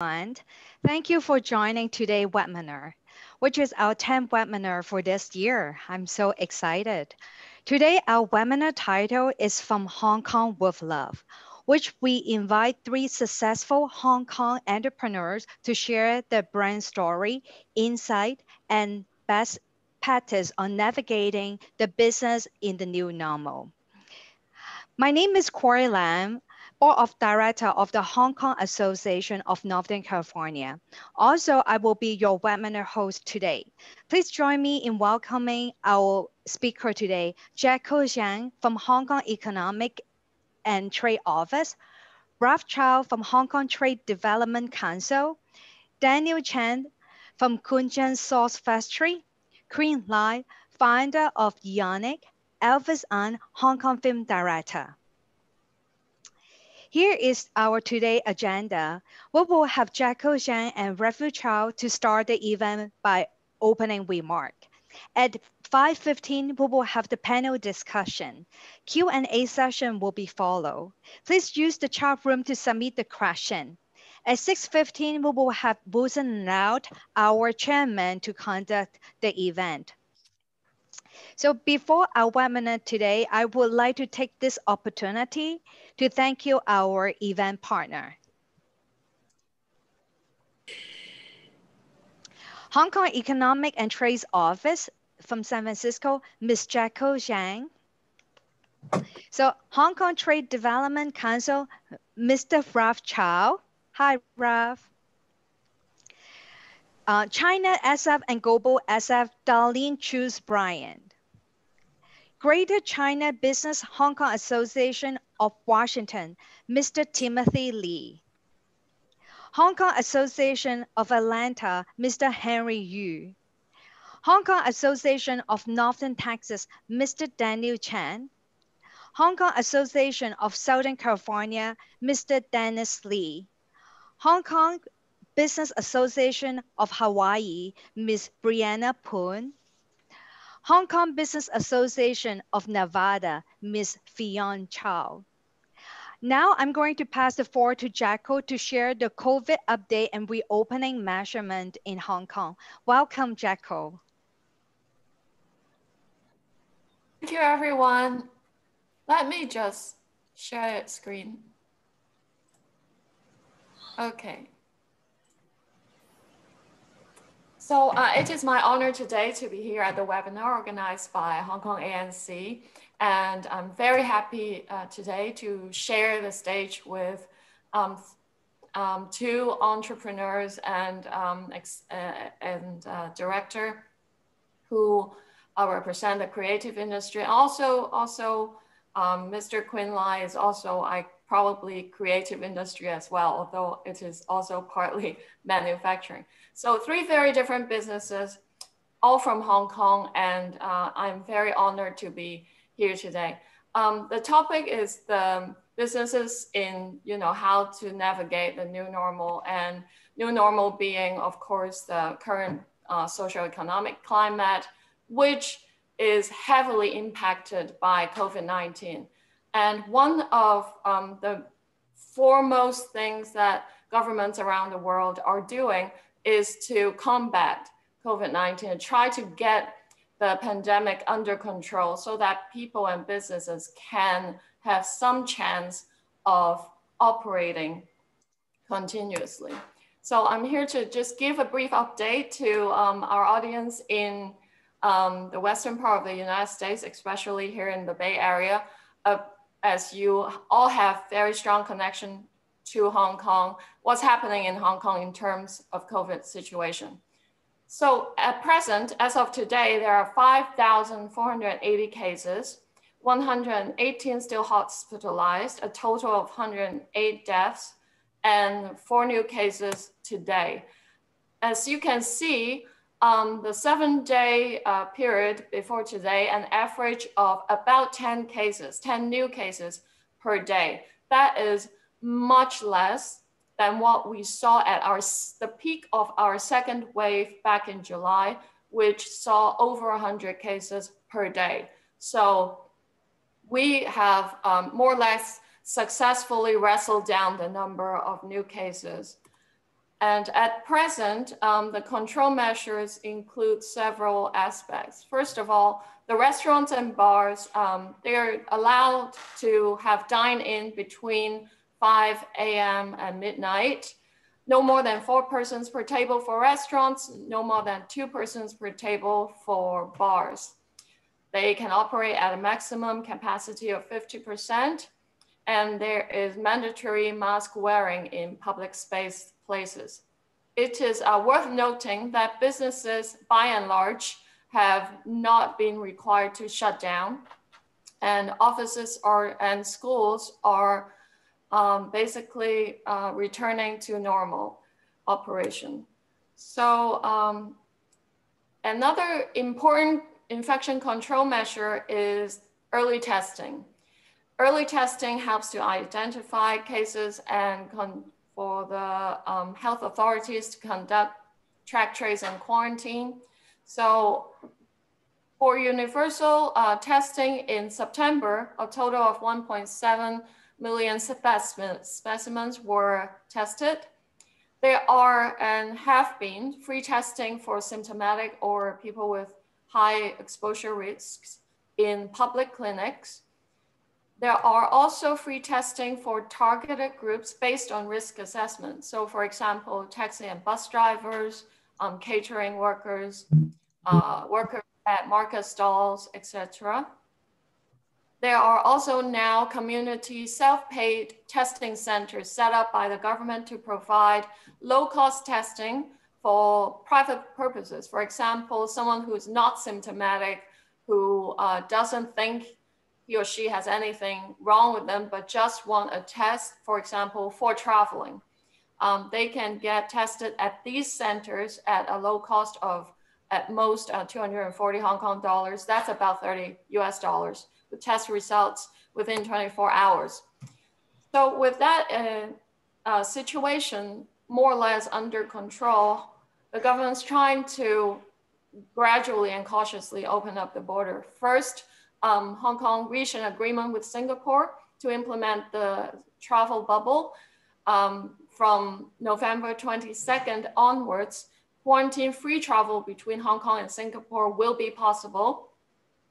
Thank you for joining today's webinar, which is our 10th webinar for this year. I'm so excited. Today, our webinar title is From Hong Kong with Love, which we invite three successful Hong Kong entrepreneurs to share their brand story, insight, and best practice on navigating the business in the new normal. My name is Corey Lam. Board of Director of the Hong Kong Association of Northern California. Also, I will be your webinar host today. Please join me in welcoming our speaker today, Jacko Tsang from Hong Kong Economic and Trade Office, Ralph Chow from Hong Kong Trade Development Council, Daniel Chan from Koon Chun Sauce Factory, Quinn Lai, founder of Eonic, Alviss Ngan, Hong Kong Film Director. Here is our today agenda. We will have Jacko Tsang and Ralph Chow to start the event by opening remark. At 5.15, we will have the panel discussion. Q&A session will be followed. Please use the chat room to submit the question. At 6.15, we will have Wilson Loud, our chairman, to conduct the event. So before our webinar today, I would like to take this opportunity to thank you, our event partner. Hong Kong Economic and Trade Office from San Francisco, Ms. Jacko Tsang. So Hong Kong Trade Development Council, Mr. Ralph Chow. Hi, Ralph. Uh, China SF and Global SF, Darlene Chus Bryan. Greater China Business Hong Kong Association of Washington, Mr. Timothy Lee. Hong Kong Association of Atlanta, Mr. Henry Yu. Hong Kong Association of Northern Texas, Mr. Daniel Chan. Hong Kong Association of Southern California, Mr. Dennis Lee. Hong Kong Business Association of Hawaii, Ms. Brianna Poon. Hong Kong Business Association of Nevada, Ms. Fion Chow. Now I'm going to pass the floor to Jacko to share the COVID update and reopening measurement in Hong Kong. Welcome, Jacko. Thank you, everyone. Let me just share the screen. Okay. So uh, it is my honor today to be here at the webinar organized by Hong Kong ANC. And I'm very happy uh, today to share the stage with um, um, two entrepreneurs and, um, uh, and uh, director who uh, represent the creative industry. Also, also Mr. Um, Quinn Lai is also, I probably creative industry as well, although it is also partly manufacturing. So three very different businesses, all from Hong Kong, and uh, I'm very honored to be here today. Um, the topic is the businesses in, you know, how to navigate the new normal and new normal being, of course, the current uh, socioeconomic climate, which is heavily impacted by COVID-19. And one of um, the foremost things that governments around the world are doing is to combat COVID-19 and try to get the pandemic under control so that people and businesses can have some chance of operating continuously. So I'm here to just give a brief update to um, our audience in um, the western part of the United States, especially here in the Bay Area, uh, as you all have very strong connection to Hong Kong, what's happening in Hong Kong in terms of COVID situation. So at present, as of today, there are 5,480 cases, 118 still hospitalized, a total of 108 deaths, and four new cases today. As you can see, um, the seven day uh, period before today, an average of about 10 cases, 10 new cases per day. That is much less than what we saw at our, the peak of our second wave back in July, which saw over 100 cases per day. So we have um, more or less successfully wrestled down the number of new cases. And at present, um, the control measures include several aspects. First of all, the restaurants and bars, um, they're allowed to have dine-in between 5 a.m. and midnight. No more than four persons per table for restaurants, no more than two persons per table for bars. They can operate at a maximum capacity of 50%, and there is mandatory mask wearing in public space places. It is uh, worth noting that businesses, by and large, have not been required to shut down, and offices are and schools are um, basically uh, returning to normal operation. So um, another important infection control measure is early testing. Early testing helps to identify cases and for the um, health authorities to conduct track, trace, and quarantine. So for universal uh, testing in September, a total of 1.7 million specimen, specimens were tested. There are and have been free testing for symptomatic or people with high exposure risks in public clinics there are also free testing for targeted groups based on risk assessment. So for example, taxi and bus drivers, um, catering workers, uh, workers at market stalls, etc. There are also now community self-paid testing centers set up by the government to provide low-cost testing for private purposes. For example, someone who's not symptomatic, who uh, doesn't think he or she has anything wrong with them, but just want a test, for example, for traveling. Um, they can get tested at these centers at a low cost of at most uh, 240 Hong Kong dollars. That's about 30 US dollars with test results within 24 hours. So with that uh, uh, situation more or less under control, the government's trying to gradually and cautiously open up the border. First, um, Hong Kong reached an agreement with Singapore to implement the travel bubble. Um, from November 22nd onwards, quarantine-free travel between Hong Kong and Singapore will be possible.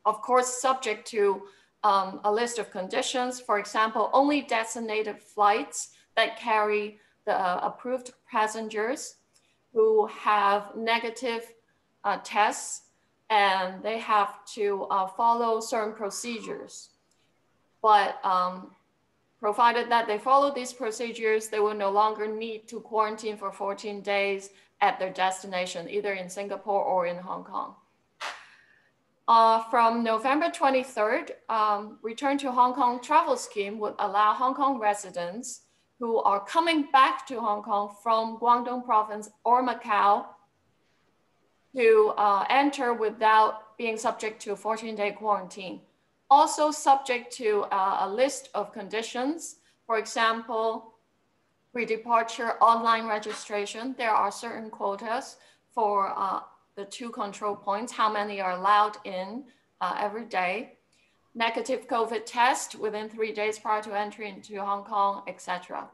Of course, subject to um, a list of conditions. For example, only designated flights that carry the uh, approved passengers who have negative uh, tests and they have to uh, follow certain procedures. But um, provided that they follow these procedures, they will no longer need to quarantine for 14 days at their destination, either in Singapore or in Hong Kong. Uh, from November 23rd, um, Return to Hong Kong travel scheme would allow Hong Kong residents who are coming back to Hong Kong from Guangdong province or Macau to uh, enter without being subject to 14 day quarantine. Also subject to uh, a list of conditions. For example, pre-departure online registration. There are certain quotas for uh, the two control points, how many are allowed in uh, every day. Negative COVID test within three days prior to entry into Hong Kong, etc.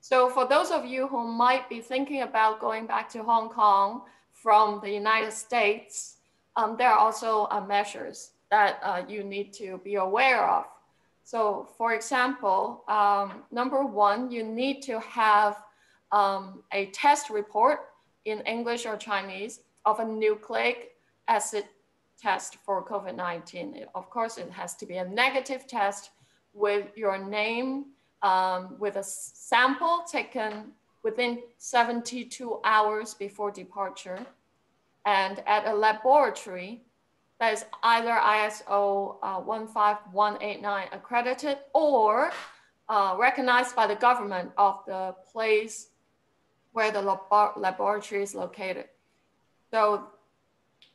So for those of you who might be thinking about going back to Hong Kong, from the United States, um, there are also uh, measures that uh, you need to be aware of. So for example, um, number one, you need to have um, a test report in English or Chinese of a nucleic acid test for COVID-19. Of course, it has to be a negative test with your name, um, with a sample taken within 72 hours before departure and at a laboratory that is either ISO uh, 15189 accredited or uh, recognized by the government of the place where the lab laboratory is located. So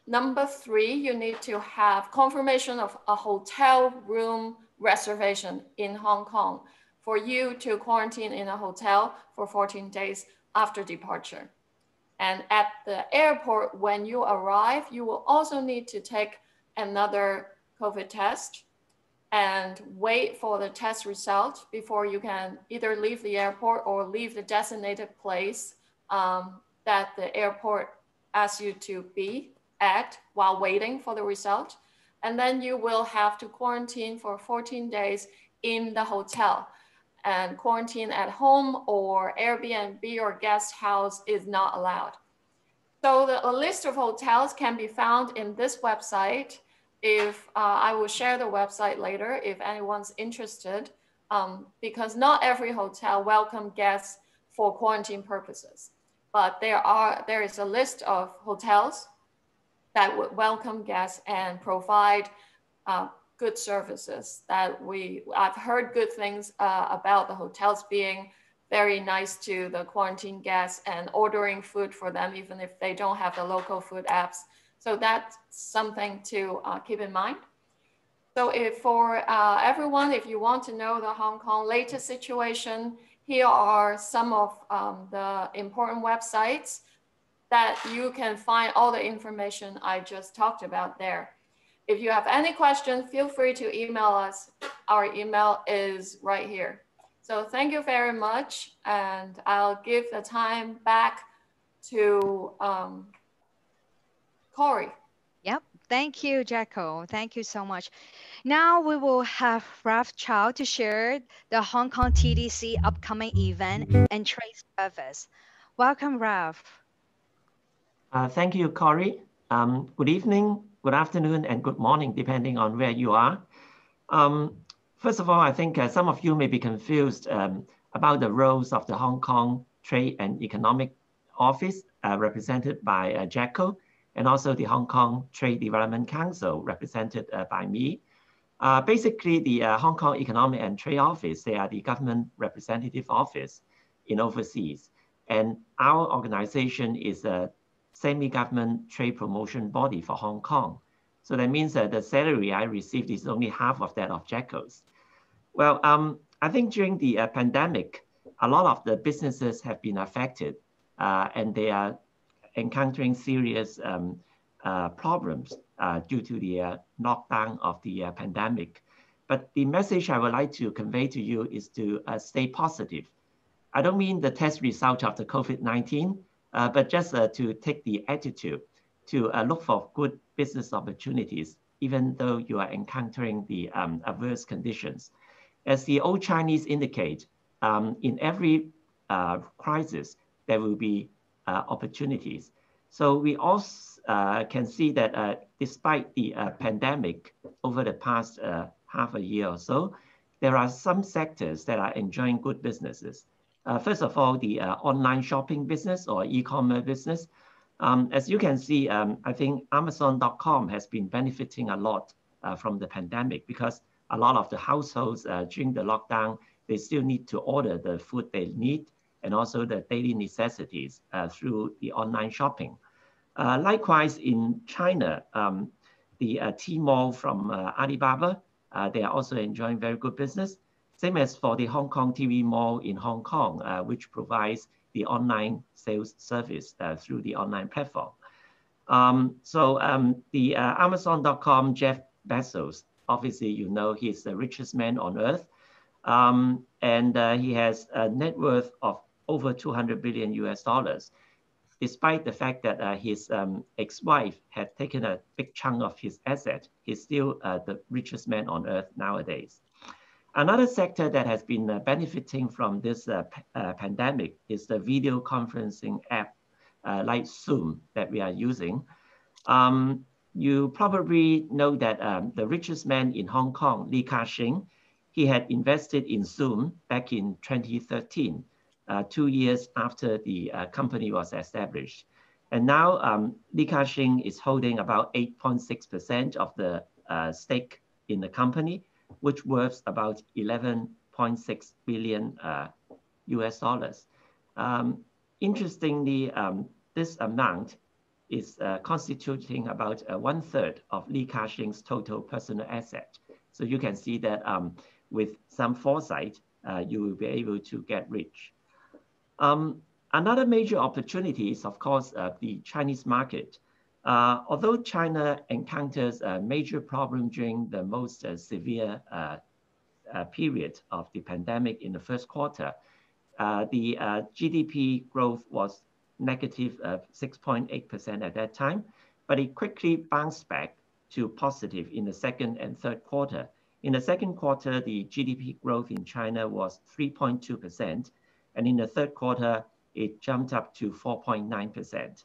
number three, you need to have confirmation of a hotel room reservation in Hong Kong for you to quarantine in a hotel for 14 days after departure. And at the airport, when you arrive, you will also need to take another COVID test and wait for the test result before you can either leave the airport or leave the designated place um, that the airport asks you to be at while waiting for the result. And then you will have to quarantine for 14 days in the hotel. And quarantine at home or Airbnb or guest house is not allowed. So the, a list of hotels can be found in this website. If uh, I will share the website later if anyone's interested, um, because not every hotel welcome guests for quarantine purposes. But there are there is a list of hotels that would welcome guests and provide uh, good services that we I've heard good things uh, about the hotels being very nice to the quarantine guests and ordering food for them even if they don't have the local food apps. So that's something to uh, keep in mind. So if for uh, everyone if you want to know the hong kong latest situation here are some of um, the important websites that you can find all the information I just talked about there. If you have any questions, feel free to email us. Our email is right here. So thank you very much. And I'll give the time back to um, Corey. Thank you, Jacko. Thank you so much. Now we will have Ralph Chow to share the Hong Kong TDC upcoming event and trade service. Welcome, Ralph. Uh, thank you, Corey. Um, good evening, good afternoon, and good morning, depending on where you are. Um, first of all, I think uh, some of you may be confused um, about the roles of the Hong Kong Trade and Economic Office, uh, represented by uh, Jacko, and also the Hong Kong Trade Development Council, represented uh, by me. Uh, basically, the Hong Kong Economic and Trade Office, they are the government representative office in overseas. And our organization is a semi-government trade promotion body for Hong Kong. So that means that the salary I received is only half of that of Jacko's. Well, um, I think during the uh, pandemic, a lot of the businesses have been affected uh, and they are encountering serious um, uh, problems uh, due to the uh, lockdown of the uh, pandemic. But the message I would like to convey to you is to stay positive. I don't mean the test result of the COVID-19, uh, but just uh, to take the attitude to uh, look for good business opportunities, even though you are encountering the um, adverse conditions. As the old Chinese indicate, um, in every uh, crisis, there will be uh, opportunities. So we also uh, can see that despite the pandemic over the past half a year or so, there are some sectors that are enjoying good businesses. Uh, first of all, the uh, online shopping business or e-commerce business. Um, as you can see, um, I think Amazon.com has been benefiting a lot uh, from the pandemic because a lot of the households uh, during the lockdown, they still need to order the food they need and also the daily necessities uh, through the online shopping. Uh, likewise, in China, um, the Tmall from Alibaba, they are also enjoying very good business. Same as for the Hong Kong TV Mall in Hong Kong, uh, which provides the online sales service uh, through the online platform. Um, so um, the uh, Amazon.com Jeff Bezos, obviously you know he's the richest man on earth. Um, and uh, he has a net worth of over 200 billion US dollars, despite the fact that uh, his um, ex-wife had taken a big chunk of his asset, he's still uh, the richest man on earth nowadays. Another sector that has been uh, benefiting from this uh, uh, pandemic is the video conferencing app uh, like Zoom that we are using. Um, you probably know that um, the richest man in Hong Kong, Li Ka-shing, he had invested in Zoom back in 2013, uh, two years after the uh, company was established. And now um, Li Ka-shing is holding about 8.6% of the stake in the company which worth about 11.6 billion uh, US dollars. Um, interestingly, um, this amount is uh, constituting about uh, one third of Li Ka-shing's total personal asset. So you can see that um, with some foresight, uh, you will be able to get rich. Um, another major opportunity is, of course, uh, the Chinese market. Uh, although China encounters a major problem during the most uh, severe uh, uh period of the pandemic in the first quarter, uh, the GDP growth was negative 6.8% at that time, but it quickly bounced back to positive in the second and third quarter. In the second quarter, the GDP growth in China was 3.2%, and in the third quarter, it jumped up to 4.9%.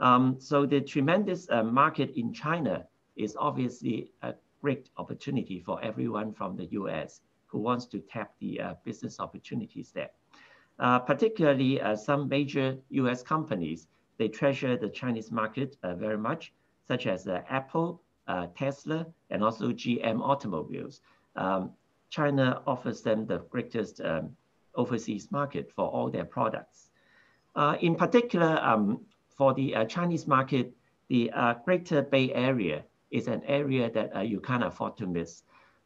Um, so the tremendous uh, market in China is obviously a great opportunity for everyone from the US who wants to tap the uh, business opportunities there. Uh, particularly uh, some major US companies, they treasure the Chinese market uh, very much, such as uh, Apple, Tesla, and also GM automobiles. Um, China offers them the greatest um, overseas market for all their products. in particular, um, for the uh, Chinese market, the uh, Greater Bay Area is an area that uh, you can't afford to miss.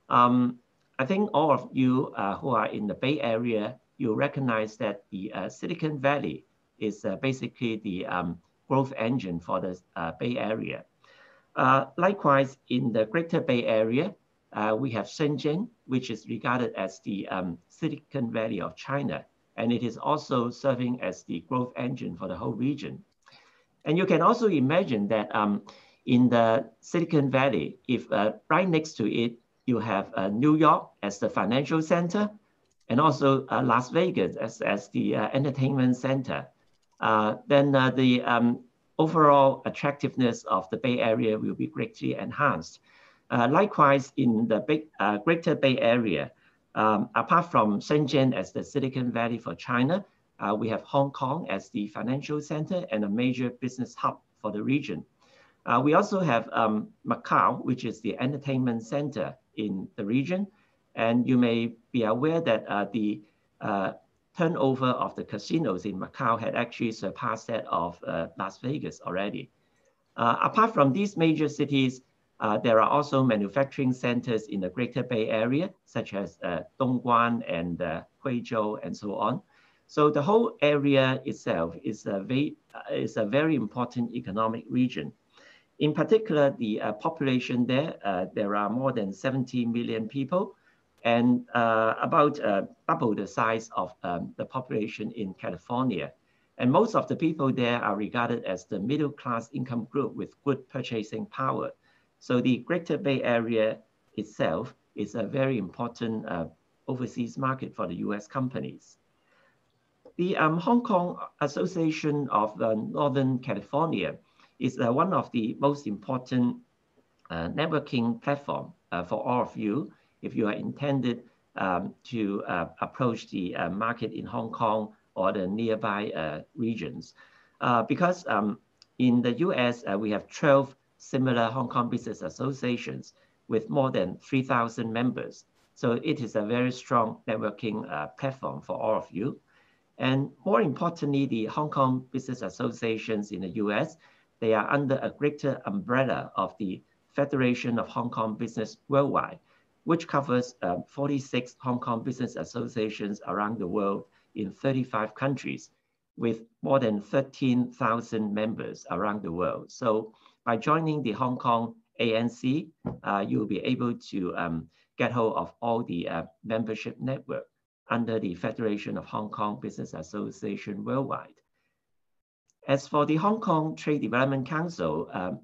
Um, I think all of you who are in the Bay Area, you recognize that the Silicon Valley is basically the um, growth engine for the Bay Area. Uh, likewise, in the Greater Bay Area, uh, we have Shenzhen, which is regarded as the um, Silicon Valley of China, and it is also serving as the growth engine for the whole region. And you can also imagine that um, in the Silicon Valley, if uh, right next to it, you have uh, New York as the financial center, and also uh, Las Vegas as, as the uh, entertainment center, uh, then the um, overall attractiveness of the Bay Area will be greatly enhanced. Likewise, in the big, Greater Bay Area, um, apart from Shenzhen as the Silicon Valley for China, uh, we have Hong Kong as the financial center and a major business hub for the region. Uh, we also have um, Macau, which is the entertainment center in the region. And you may be aware that uh, the uh, turnover of the casinos in Macau had actually surpassed that of uh, Las Vegas already. Uh, apart from these major cities, there are also manufacturing centers in the Greater Bay Area, such as Dongguan and Huizhou and so on. So the whole area itself is a very, is a very important economic region. In particular, the uh, population there, uh, there are more than 70 million people and uh, about uh, double the size of um, the population in California. And most of the people there are regarded as the middle class income group with good purchasing power. So the Greater Bay Area itself is a very important uh, overseas market for the US companies. The um, Hong Kong Association of uh, Northern California is uh, one of the most important uh, networking platform uh, for all of you if you are intended um, to uh, approach the market in Hong Kong or the nearby regions. because um, in the US, we have 12 similar Hong Kong business associations with more than 3,000 members. So it is a very strong networking platform for all of you. And more importantly, the Hong Kong business associations in the US, they are under a greater umbrella of the Federation of Hong Kong Business Worldwide, which covers uh, 46 Hong Kong business associations around the world in 35 countries with more than 13,000 members around the world. So by joining the Hong Kong ANC, uh, you'll be able to um, get hold of all the uh, membership network under the Federation of Hong Kong Business Association worldwide. As for the Hong Kong Trade Development Council, um,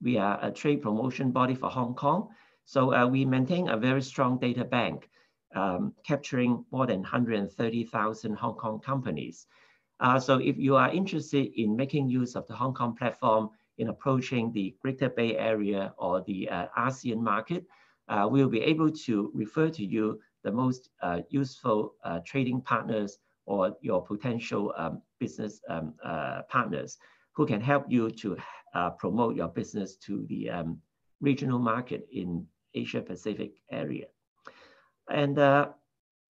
we are a trade promotion body for Hong Kong. So uh, we maintain a very strong data bank, um, capturing more than 130,000 Hong Kong companies. Uh, so if you are interested in making use of the Hong Kong platform in approaching the Greater Bay Area or the uh, ASEAN market, uh, we'll be able to refer to you the most uh, useful uh, trading partners or your potential um, business um, uh, partners who can help you to uh, promote your business to the um, regional market in Asia Pacific area. And the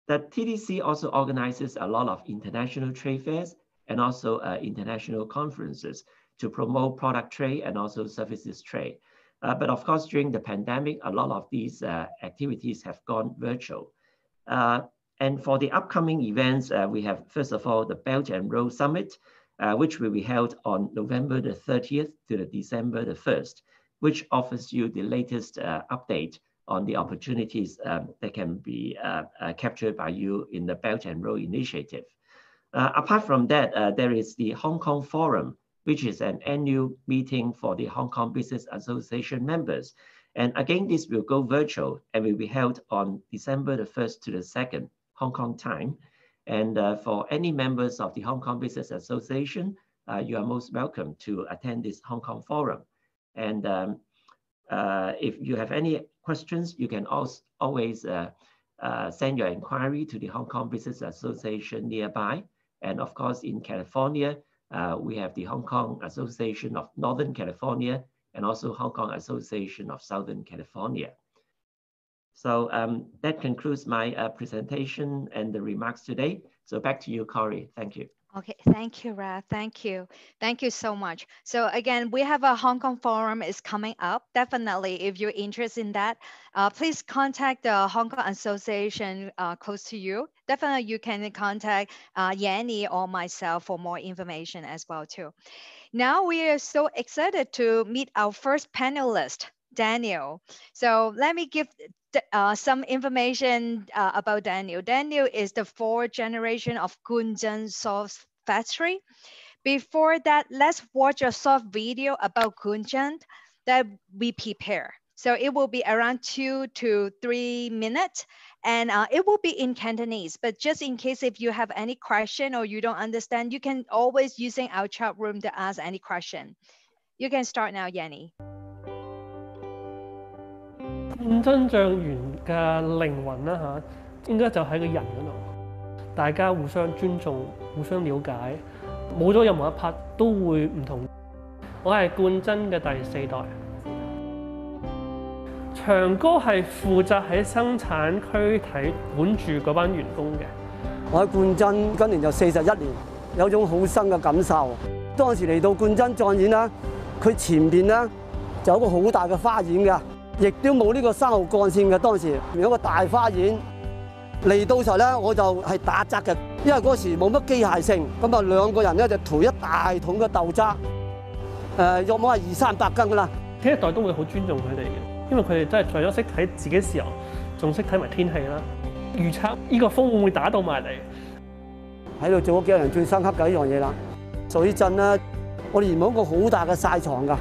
TDC also organizes a lot of international trade fairs and also international conferences to promote product trade and also services trade. Uh, but of course, during the pandemic, a lot of these uh, activities have gone virtual. Uh, and for the upcoming events, uh, we have, first of all, the Belt and Road Summit, uh, which will be held on November the 30th to the December the 1st, which offers you the latest update on the opportunities um, that can be captured by you in the Belt and Road Initiative. Uh, apart from that, uh, there is the Hong Kong Forum, which is an annual meeting for the Hong Kong Business Association members. And again, this will go virtual and will be held on December the 1st to the 2nd, Hong Kong time. And uh, for any members of the Hong Kong Business Association, uh, you are most welcome to attend this Hong Kong Forum. And um, uh, if you have any questions, you can also always uh, uh, send your inquiry to the Hong Kong Business Association nearby. And of course, in California, uh, we have the Hong Kong Association of Northern California and also Hong Kong Association of Southern California. So um, that concludes my uh, presentation and the remarks today. So back to you, Corey. Thank you. Okay, thank you, Ra. Thank you. Thank you so much. So again, we have a Hong Kong forum is coming up. Definitely, if you're interested in that, uh, please contact the Hong Kong Association uh, close to you. Definitely, you can contact uh, Yanni or myself for more information as well too. Now we are so excited to meet our first panelist, Daniel. So let me give uh, some information uh, about Daniel. Daniel is the fourth generation of Koon Chun Sauce Factory. Before that, let's watch a short video about Koon Chun that we prepare. So it will be around two to three minutes and uh, it will be in Cantonese. But just in case if you have any question or you don't understand, you can always using our chat room to ask any question. You can start now, Yanni. 五真酱园嘅灵魂啦吓，应该就喺个人嗰度，大家互相尊重、互相了解，冇咗任何一 part 都会唔同。我系冠真嘅第四代， 長哥係負責喺生產區睇管住嗰班員工嘅。我喺冠真今年就四十一年，有種好深嘅感受。當時嚟到冠真壯園啦，佢前邊咧就有個好大嘅花園嘅。亦都冇呢個三號幹線嘅，當時有個大花園嚟到時候咧，我就係打雜嘅，因為嗰時冇乜機械性，咁啊兩個人咧就抬一大桶嘅豆渣，誒約莫係二三百斤噶啦。呢一代都會好尊重佢哋嘅，因為佢哋真係除咗識睇自己時候，仲識睇埋天氣啦，預測呢個風會唔會打到埋嚟。喺度做咗幾個人最深刻嘅一樣嘢啦，水浸啦，我哋原本一個好大嘅曬床㗎。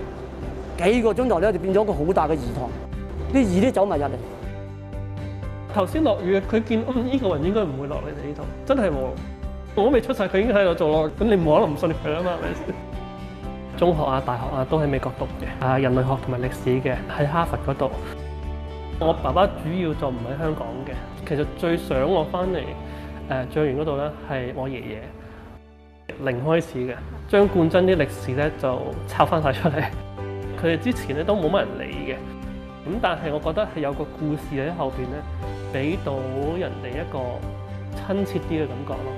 幾個鐘頭咧就變咗一個好大嘅魚塘，啲魚都走埋入嚟。頭先落雨，佢見嗯呢個人應該唔會落嚟你呢度，真係冇。我未出世，佢已經喺度做咯。咁你冇可能唔信佢啊嘛？係咪先？中學啊、大學啊都喺美國讀嘅，啊人類學同埋歷史嘅喺哈佛嗰度。我爸爸主要就唔喺香港嘅，其實最想我翻嚟誒醬園嗰度咧係我爺爺零開始嘅，將冠真啲歷史咧就抄翻晒出嚟。佢哋之前咧都冇乜人理嘅，咁但係我覺得係有個故事喺後邊咧，俾到人哋一個親切啲嘅感覺咯。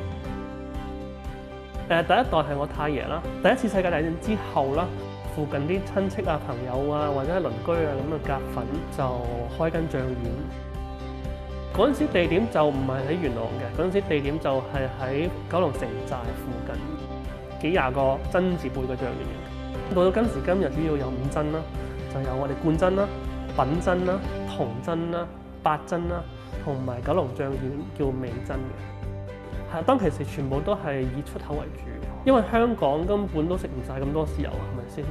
誒，第一代係我太爺啦，第一次世界大戰之後啦，附近啲親戚啊、朋友啊或者係鄰居啊咁嘅夾粉就開間醬院。嗰陣時地點就唔係喺元朗嘅，嗰陣時地點就係喺九龍城寨附近幾廿個真字輩嘅醬院。到到今時今日，主要有五珍啦，就有我哋冠珍啦、品珍啦、童珍啦、八珍啦，同埋九龍醬院叫美珍嘅。係當其時全部都係以出口為主，因為香港根本都食唔晒咁多豉油，係咪先？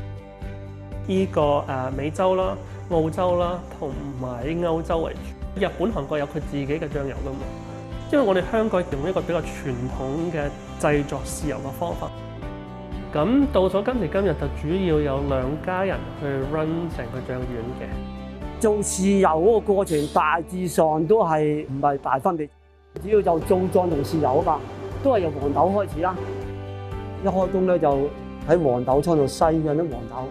呢、個誒美洲啦、澳洲啦，同埋歐洲為主。日本、韓國有佢自己嘅醬油噶嘛？因為我哋香港用一個比較傳統嘅製作豉油嘅方法。咁到咗今時今日就主要有兩家人去 run 成個醬園嘅。做豉油嗰個過程大致上都係唔係大分別，主要就做庄同豉油啊嘛，都系由黄豆开始啦。一开工咧就喺黄豆仓度篩緊啲黄豆，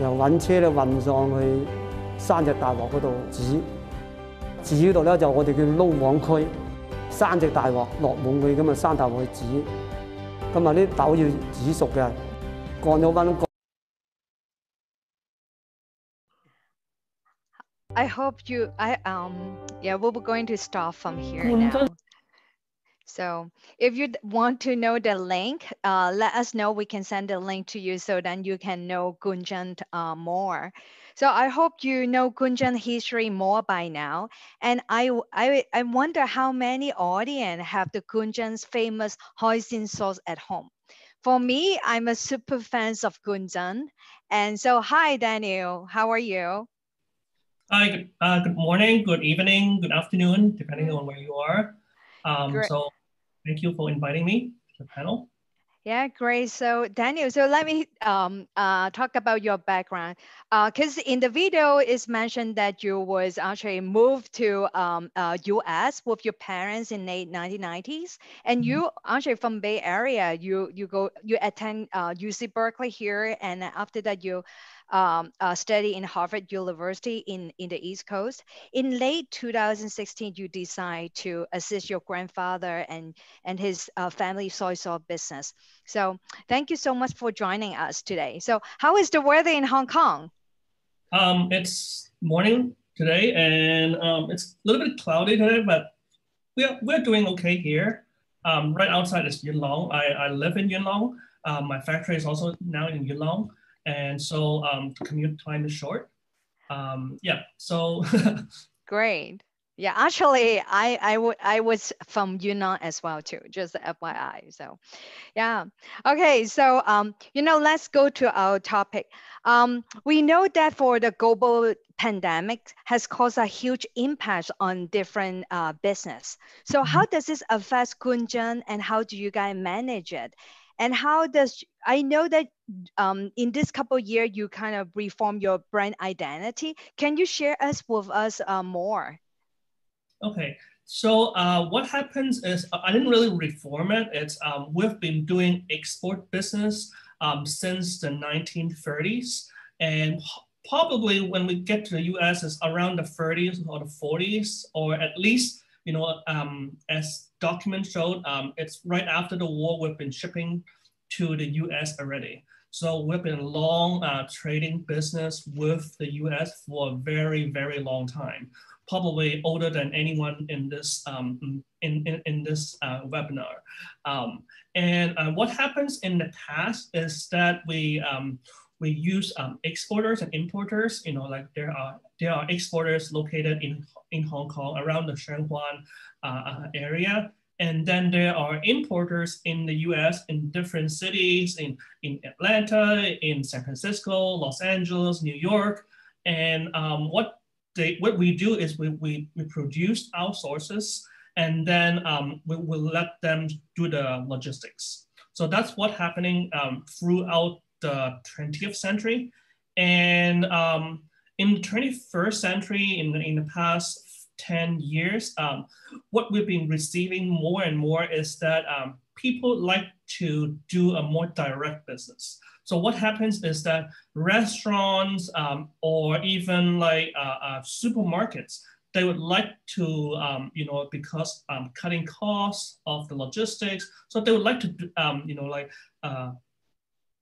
又揾车咧运上去三只大镬嗰度煮。煮嗰度咧就我哋叫捞网区，三只大镬落满佢咁啊，三大镬去煮。咁啊啲豆要煮熟嘅，降咗温。I hope you. I um. Yeah, we're going to stop from here now. So if you want to know the link, uh, let us know. We can send the link to you so then you can know Koon Chun uh, more. So I hope you know Koon Chun history more by now. And I, I, I wonder how many audience have the Koon Chun's famous hoisin sauce at home. For me, I'm a super fan of Koon Chun. And so, hi, Daniel, how are you? Hi, good, uh, good morning, good evening, good afternoon, depending on where you are. Um, so thank you for inviting me to the panel. Yeah, great. So Daniel, so let me um, uh, talk about your background. Because uh, in the video, it's mentioned that you was actually moved to um, uh, US with your parents in late 1990s, and mm-hmm. you actually from Bay Area. You you go you attend UC uh, Berkeley here, and after that you um, uh, study in Harvard University in, in the East Coast. In late 2016, you decide to assist your grandfather and, and his uh, family soy sauce business. So thank you so much for joining us today. So how is the weather in Hong Kong? Um, it's morning today and um, it's a little bit cloudy today, but we're, we're doing okay here. Um, right outside is Yuen Long. I, I live in Yuen Long. Um, my factory is also now in Yuen Long. And so um, commute time is short. Um, yeah, so. Great. Yeah, actually, I I I was from Yuen Long as well too, just FYI. So, yeah. Okay, so um, you know, let's go to our topic. Um, we know that for the global pandemic has caused a huge impact on different uh, business. So, mm -hmm. how does this affect Koon Chun, and how do you guys manage it? And how does I know that um, in this couple year you kind of reform your brand identity. Can you share us with us uh, more? Okay, so uh, what happens is uh, I didn't really reform it. It's um, we've been doing export business um, since the 1930s, and probably when we get to the U.S. is around the 30s or the 40s, or at least you know um, as documents showed, um, it's right after the war we've been shipping to the US already. So we've been long uh, trading business with the US for a very, very long time, probably older than anyone in this, um, in, in, in, this uh, webinar. Um, and uh, what happens in the past is that we, um, we use um, exporters and importers, you know, like there are, there are exporters located in, in Hong Kong around the Shenzhen uh, uh, area and then there are importers in the US in different cities, in, in Atlanta, in San Francisco, Los Angeles, New York. And um, what, they, what we do is we, we, we produce our sources and then um, we will let them do the logistics. So that's what happening um, throughout the 20th century. And um, in the 21st century, in, in the past 10 years, um, what we've been receiving more and more is that um, people like to do a more direct business. So what happens is that restaurants um, or even like uh, uh, supermarkets, they would like to, um, you know, because um, cutting costs of the logistics, so they would like to, um, you know, like uh,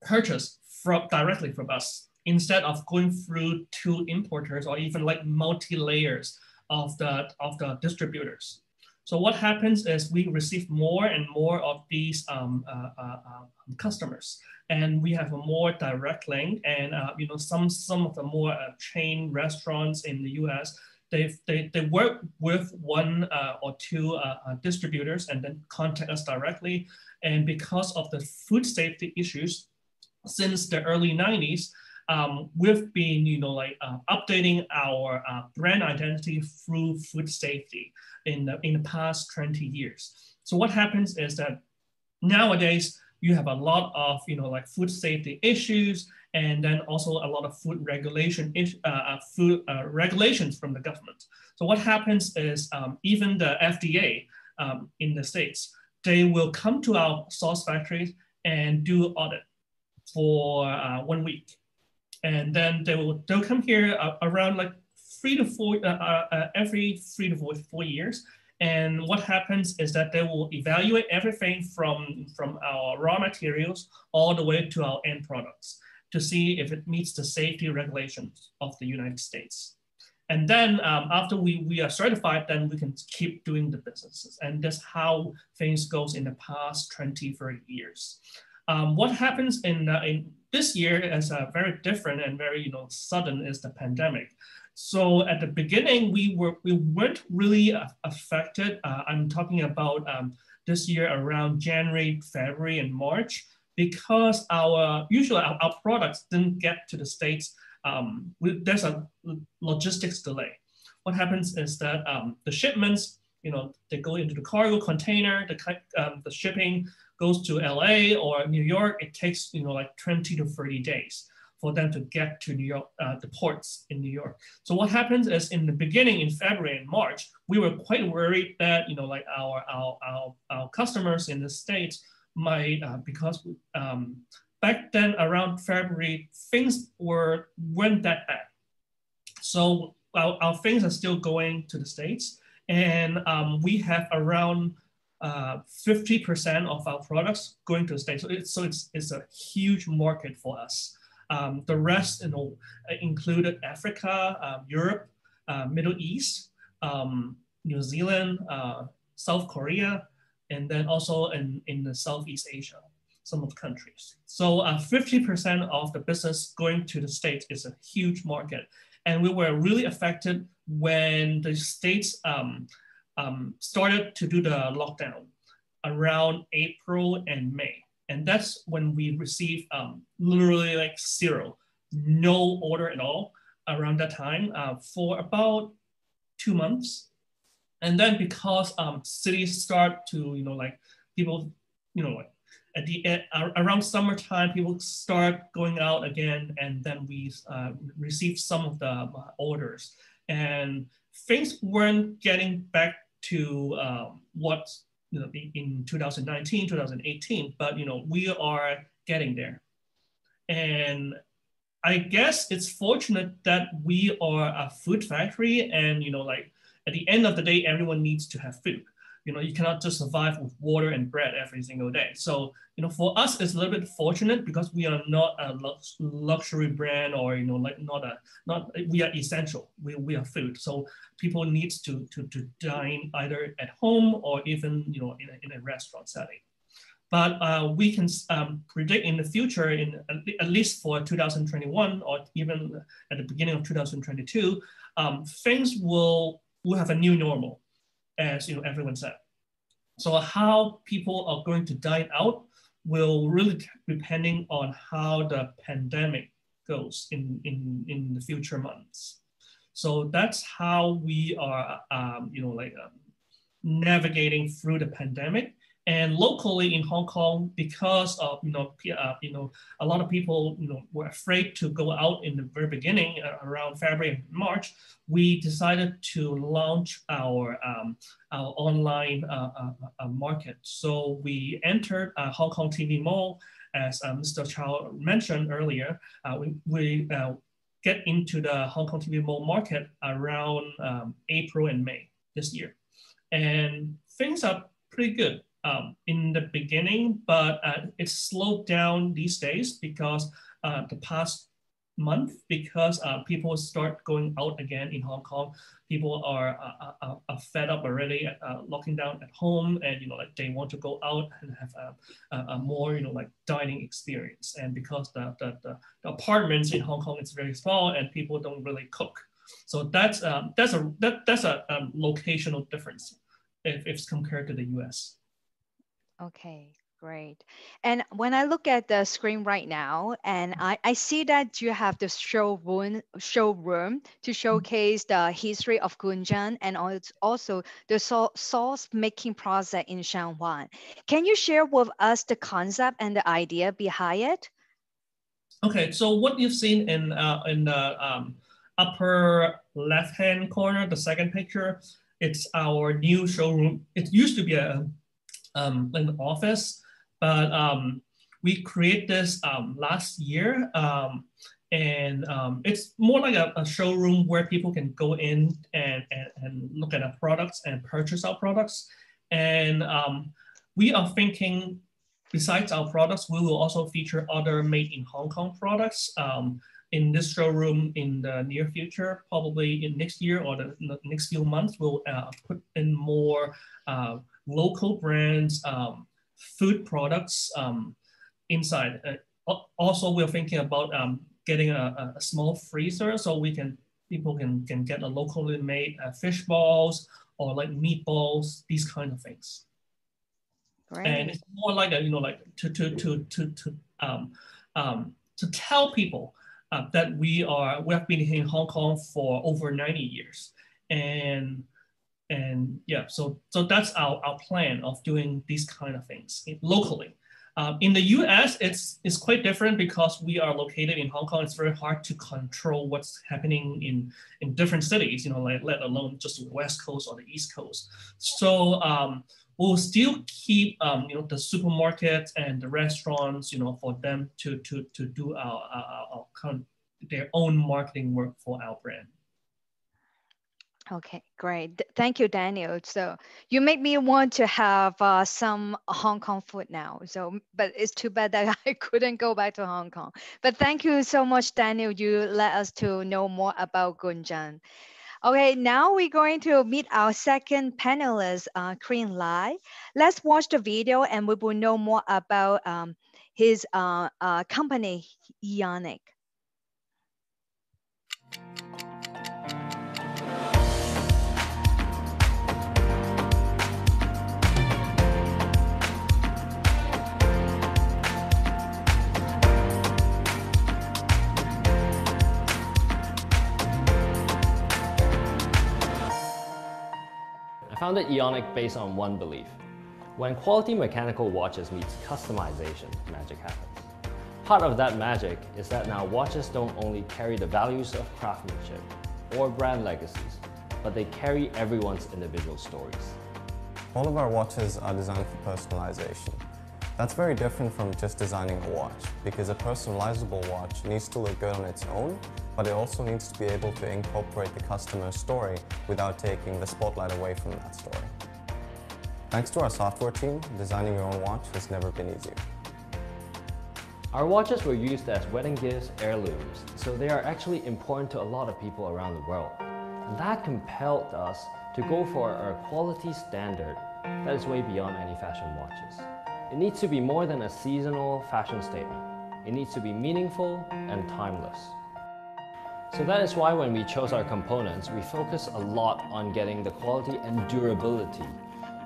purchase from directly from us instead of going through two importers or even like multi layers of the, of the distributors. So what happens is we receive more and more of these um, uh, uh, uh, customers, and we have a more direct link. And uh, you know, some some of the more uh, chain restaurants in the U.S. They, they, they work with one uh, or two distributors and then contact us directly. And because of the food safety issues, since the early 90s, um, we've been, you know, like uh, updating our uh, brand identity through food safety in the, in the past 20 years. So what happens is that nowadays you have a lot of, you know, like food safety issues and then also a lot of food regulation, uh, uh, food uh, regulations from the government. So what happens is um, even the FDA um, in the States, they will come to our sauce factories and do audit for uh, one week and then they will they'll come here uh, around like three to four uh, uh, uh, every three to four, four years. And what happens is that they will evaluate everything from from our raw materials all the way to our end products to see if it meets the safety regulations of the United States. And then um, after we, we are certified, then we can keep doing the businesses. And that's how things goes in the past 20, 30 years. Um, what happens in, uh, in this year is uh, very different and very you know sudden is the pandemic. So at the beginning, we were we weren't really affected. Uh, I'm talking about um, this year around January, February, and March because our usually our, our products didn't get to the states. Um, we, there's a logistics delay. What happens is that um, the shipments, you know, they go into the cargo container. The um, the shipping goes to LA or New York. It takes you know like 20 to 30 days for them to get to New York, uh, the ports in New York. So what happens is in the beginning, in February and March, we were quite worried that, you know, like our, our, our, our customers in the States might, uh, because um, back then around February, things were, weren't that bad. So our, our things are still going to the States and um, we have around 50% uh, of our products going to the States. So it's, so it's, it's a huge market for us. Um, the rest you know, included Africa, uh, Europe, uh, Middle East, um, New Zealand, uh, South Korea, and then also in, in the Southeast Asia, some of the countries. So 50% uh, of the business going to the States is a huge market. And we were really affected when the States um, um, started to do the lockdown around April and May. And that's when we received um, literally like zero, no order at all around that time uh, for about two months. And then because um, cities start to, you know, like people, you know, like at the at, around summertime, people start going out again, and then we uh, receive some of the uh, orders, and things weren't getting back to um, what you know, in 2019, 2018, but you know, we are getting there. And I guess it's fortunate that we are a food factory and, you know, like at the end of the day, everyone needs to have food you know, you cannot just survive with water and bread every single day. So, you know, for us, it's a little bit fortunate because we are not a lux luxury brand or, you know, like not a, not, we are essential. We, we are food. So people needs to, to, to dine either at home or even, you know, in a, in a restaurant setting. But uh, we can um, predict in the future, in at least for 2021 or even at the beginning of 2022, um, things will will have a new normal as you know everyone said. So how people are going to dine out will really depending on how the pandemic goes in, in, in the future months. So that's how we are, um, you know, like um, navigating through the pandemic. And locally in Hong Kong, because of you know uh, you know a lot of people you know were afraid to go out in the very beginning uh, around February and March, we decided to launch our um, our online uh, uh, uh market. So we entered Hong Kong TV Mall, as uh, Mr. Chow mentioned earlier. we we get into the Hong Kong TV Mall market around um, April and May this year, and things are pretty good um, in the beginning, but uh, it's slowed down these days because uh, the past month, because uh, people start going out again in Hong Kong. People are, uh, uh, are fed up already uh, locking down at home and, you know, like they want to go out and have a, a, a more, you know, like dining experience. And because the, the, the, the apartments in Hong Kong is very small and people don't really cook. So that's, um, that's a, that, that's a um, locational difference if, if compared to the US. Okay, great. And when I look at the screen right now, and I, I see that you have the showroom showroom to mm-hmm. showcase the history of Koon Chun and also the sauce making process in Shanghai. Can you share with us the concept and the idea behind it? Okay, so what you've seen in uh, in the um, upper left hand corner, the second picture, it's our new showroom. It used to be a um, in the office, but um, we create this um, last year. Um, and um, it's more like a, a, showroom where people can go in and, and, and, look at our products and purchase our products. And we are thinking, besides our products, we will also feature other made in Hong Kong products in this showroom in the near future, probably in next year or the, the next few months, we'll uh, put in more uh, local brands, um, food products, um, inside. Uh, also, we're thinking about um, getting a, a, small freezer so we can people can can get a locally made uh, fish balls or like meatballs, these kind of things. Great. And it's more like a you know like to to to to to um, um, to tell people uh, that we are we have been in Hong Kong for over 90 years and and yeah so so that's our, our plan of doing these kind of things locally um, in the US, it's, it's quite different because we are located in Hong Kong. It's very hard to control what's happening in, in different cities, you know, like, let alone just the West Coast or the East Coast. So um, we'll still keep, um, you know, the supermarkets and the restaurants, you know, for them to, to, to do our, our, our, our their own marketing work for our brand. Okay, great. Thank you, Daniel. So you make me want to have uh, some Hong Kong food now. So, but it's too bad that I couldn't go back to Hong Kong. But thank you so much, Daniel. You let us to know more about Koon Chun. Okay, now we're going to meet our second panelist, uh, Quinn Lai. Let's watch the video and we will know more about um, his uh, uh, company, Eonic. Founded Eonic based on one belief. When quality mechanical watches meets customization, magic happens. Part of that magic is that now watches don't only carry the values of craftsmanship or brand legacies, but they carry everyone's individual stories. All of our watches are designed for personalization. That's very different from just designing a watch, because a personalizable watch needs to look good on its own, but it also needs to be able to incorporate the customer's story without taking the spotlight away from that story. Thanks to our software team, designing your own watch has never been easier. Our watches were used as wedding gifts, heirlooms, so they are actually important to a lot of people around the world. And that compelled us to go for a quality standard that is way beyond any fashion watches. It needs to be more than a seasonal fashion statement. It needs to be meaningful and timeless. So that is why when we chose our components, we focus a lot on getting the quality and durability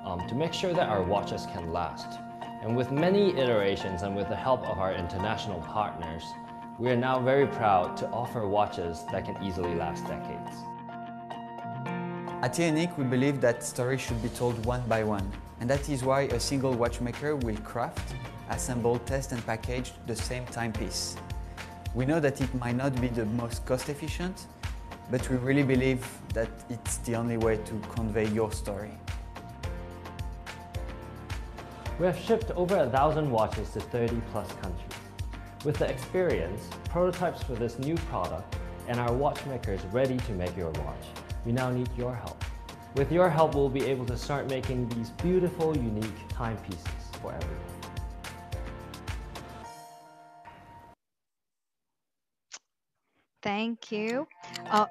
um, to make sure that our watches can last. And with many iterations and with the help of our international partners, we are now very proud to offer watches that can easily last decades. At Eonic, we believe that stories should be told one by one, and that is why a single watchmaker will craft, assemble, test and package the same timepiece. We know that it might not be the most cost efficient, but we really believe that it's the only way to convey your story. We have shipped over a thousand watches to 30 plus countries. With the experience, prototypes for this new product, and our watchmakers ready to make your watch, we now need your help. With your help, we'll be able to start making these beautiful, unique timepieces for everyone. Thank you. Uh,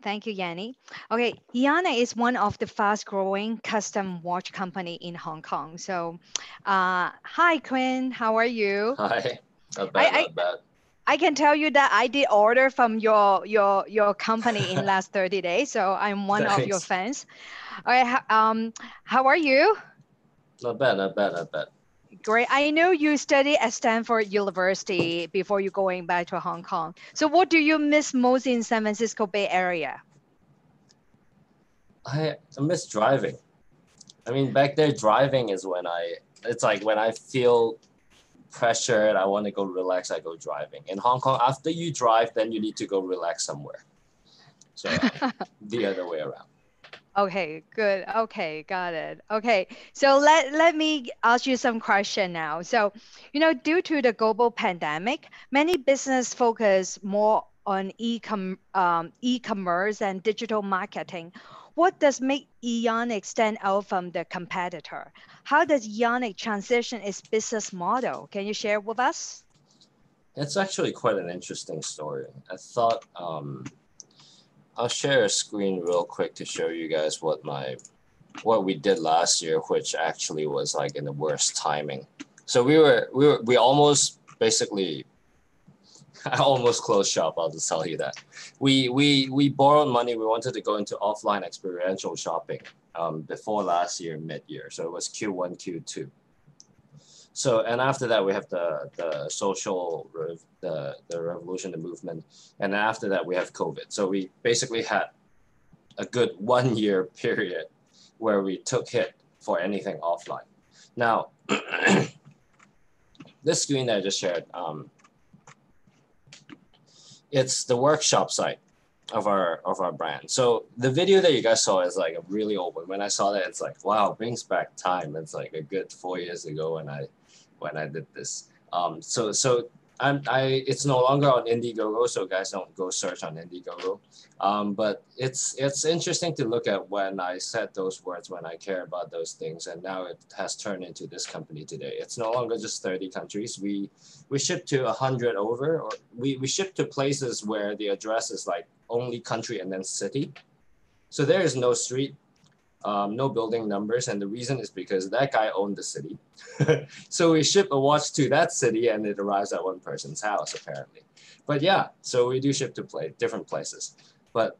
thank you, Yanni. Okay, Eonic is one of the fast growing custom watch company in Hong Kong. So, uh, hi, Quinn, how are you? Hi, not bad, I, not bad. I can tell you that I did order from your your your company in last 30 days, so I'm one Thanks. of your fans. All right, um, how are you? Not bad, not bad, not bad. Great. I know you studied at Stanford University before you going back to Hong Kong. So what do you miss most in San Francisco Bay Area? I, I miss driving. I mean, back there, driving is when I, it's like when I feel pressured, I want to go relax, I go driving. In Hong Kong, after you drive, then you need to go relax somewhere. So the other way around. Okay, good. Okay, got it. Okay, so let, let me ask you some question now. So, you know, due to the global pandemic, many business focus more on e-com, um, e-commerce and digital marketing. What does make Eonic stand out from the competitor? How does Eonic transition its business model? Can you share with us? It's actually quite an interesting story. I thought um, I'll share a screen real quick to show you guys what my what we did last year, which actually was like in the worst timing. So we were we were we almost basically I almost closed shop, I'll just tell you that. We we we borrowed money, we wanted to go into offline experiential shopping um, before last year, mid-year. So it was Q1, Q2. So and after that we have the the social the the revolution, the movement, and after that we have COVID. So we basically had a good one year period where we took hit for anything offline. Now, this screen that I just shared, um, it's the workshop site of our of our brand. So the video that you guys saw is like a really old one. When I saw that, it's like wow, brings back time. It's like a good four years ago when I when I did this. Um, so so I'm, I it's no longer on Indiegogo, so guys don't go search on Indiegogo. Um, but it's it's interesting to look at when I said those words when I care about those things, and now it has turned into this company today. It's no longer just 30 countries. We we ship to 100 over, or we we ship to places where the address is like only country and then city. So there is no street um, no building numbers. And the reason is because that guy owned the city. so we ship a watch to that city and it arrives at one person's house, apparently. But yeah, so we do ship to play different places. But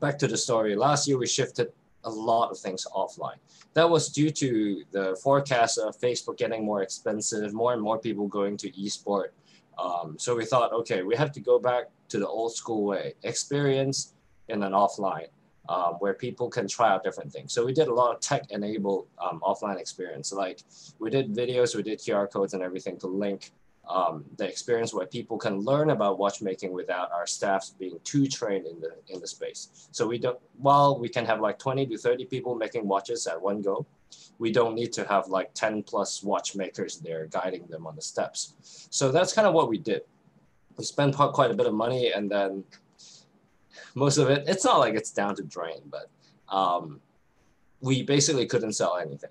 back to the story, last year we shifted a lot of things offline. That was due to the forecast of Facebook getting more expensive, more and more people going to esport. Um, so we thought, okay, we have to go back to the old school way, experience and then offline um, where people can try out different things. So we did a lot of tech-enabled um, offline experience. Like we did videos, we did QR codes and everything to link um, the experience where people can learn about watchmaking without our staffs being too trained in the in the space. So we don't while we can have like 20 to 30 people making watches at one go, we don't need to have like 10 plus watchmakers there guiding them on the steps. So that's kind of what we did. We spent quite a bit of money and then most of it. It's not like it's down to drain, but um, we basically couldn't sell anything.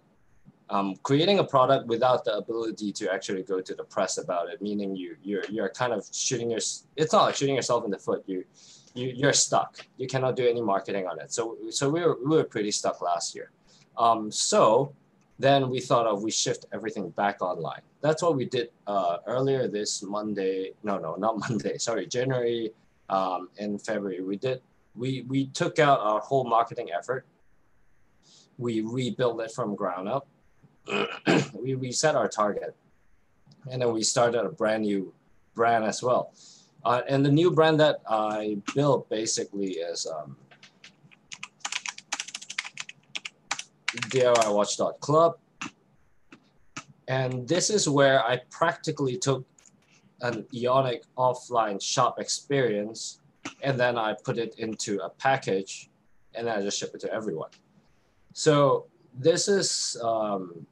Um, creating a product without the ability to actually go to the press about it, meaning you you're you're kind of shooting your it's not like shooting yourself in the foot. You you you're stuck. You cannot do any marketing on it. So so we were we were pretty stuck last year. Um, so then we thought of we shift everything back online. That's what we did uh, earlier this Monday. No, no, not Monday. Sorry, January um, in February. We did we we took out our whole marketing effort. We rebuilt it from ground up. we reset our target, and then we started a brand new brand as well. Uh, and the new brand that I built basically is um, DIYWatch.club. And this is where I practically took an Eonic offline shop experience, and then I put it into a package, and then I just ship it to everyone. So this is, um,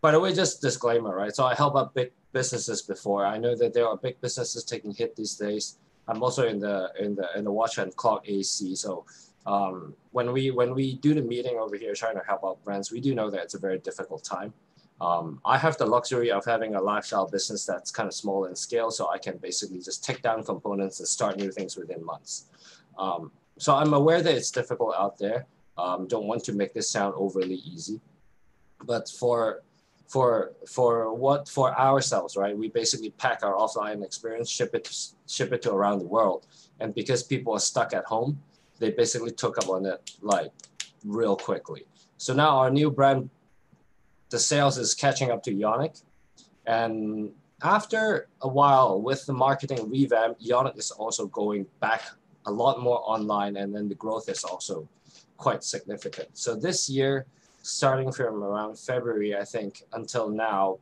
by the way, just disclaimer, right? So I help out big businesses before. I know that there are big businesses taking hit these days. I'm also in the in the in the watch and clock AC. So um, when we when we do the meeting over here trying to help out brands, we do know that it's a very difficult time. Um, I have the luxury of having a lifestyle business that's kind of small in scale, so I can basically just take down components and start new things within months. Um, so I'm aware that it's difficult out there. Um, don't want to make this sound overly easy, but for for for what for ourselves, right? We basically pack our offline experience, ship it ship it to around the world, and because people are stuck at home, they basically took up on it like real quickly. So now our new brand the sales is catching up to Eonic. And after a while with the marketing revamp, Eonic is also going back a lot more online and then the growth is also quite significant. So this year, starting from around February, I think, until now,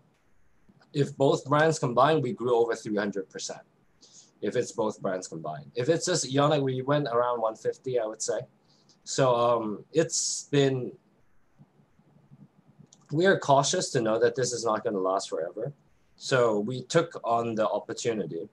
if both brands combined, we grew over 300%. If it's both brands combined. If it's just Eonic, we went around 150, I would say. So um, it's been we are cautious to know that this is not going to last forever. So we took on the opportunity.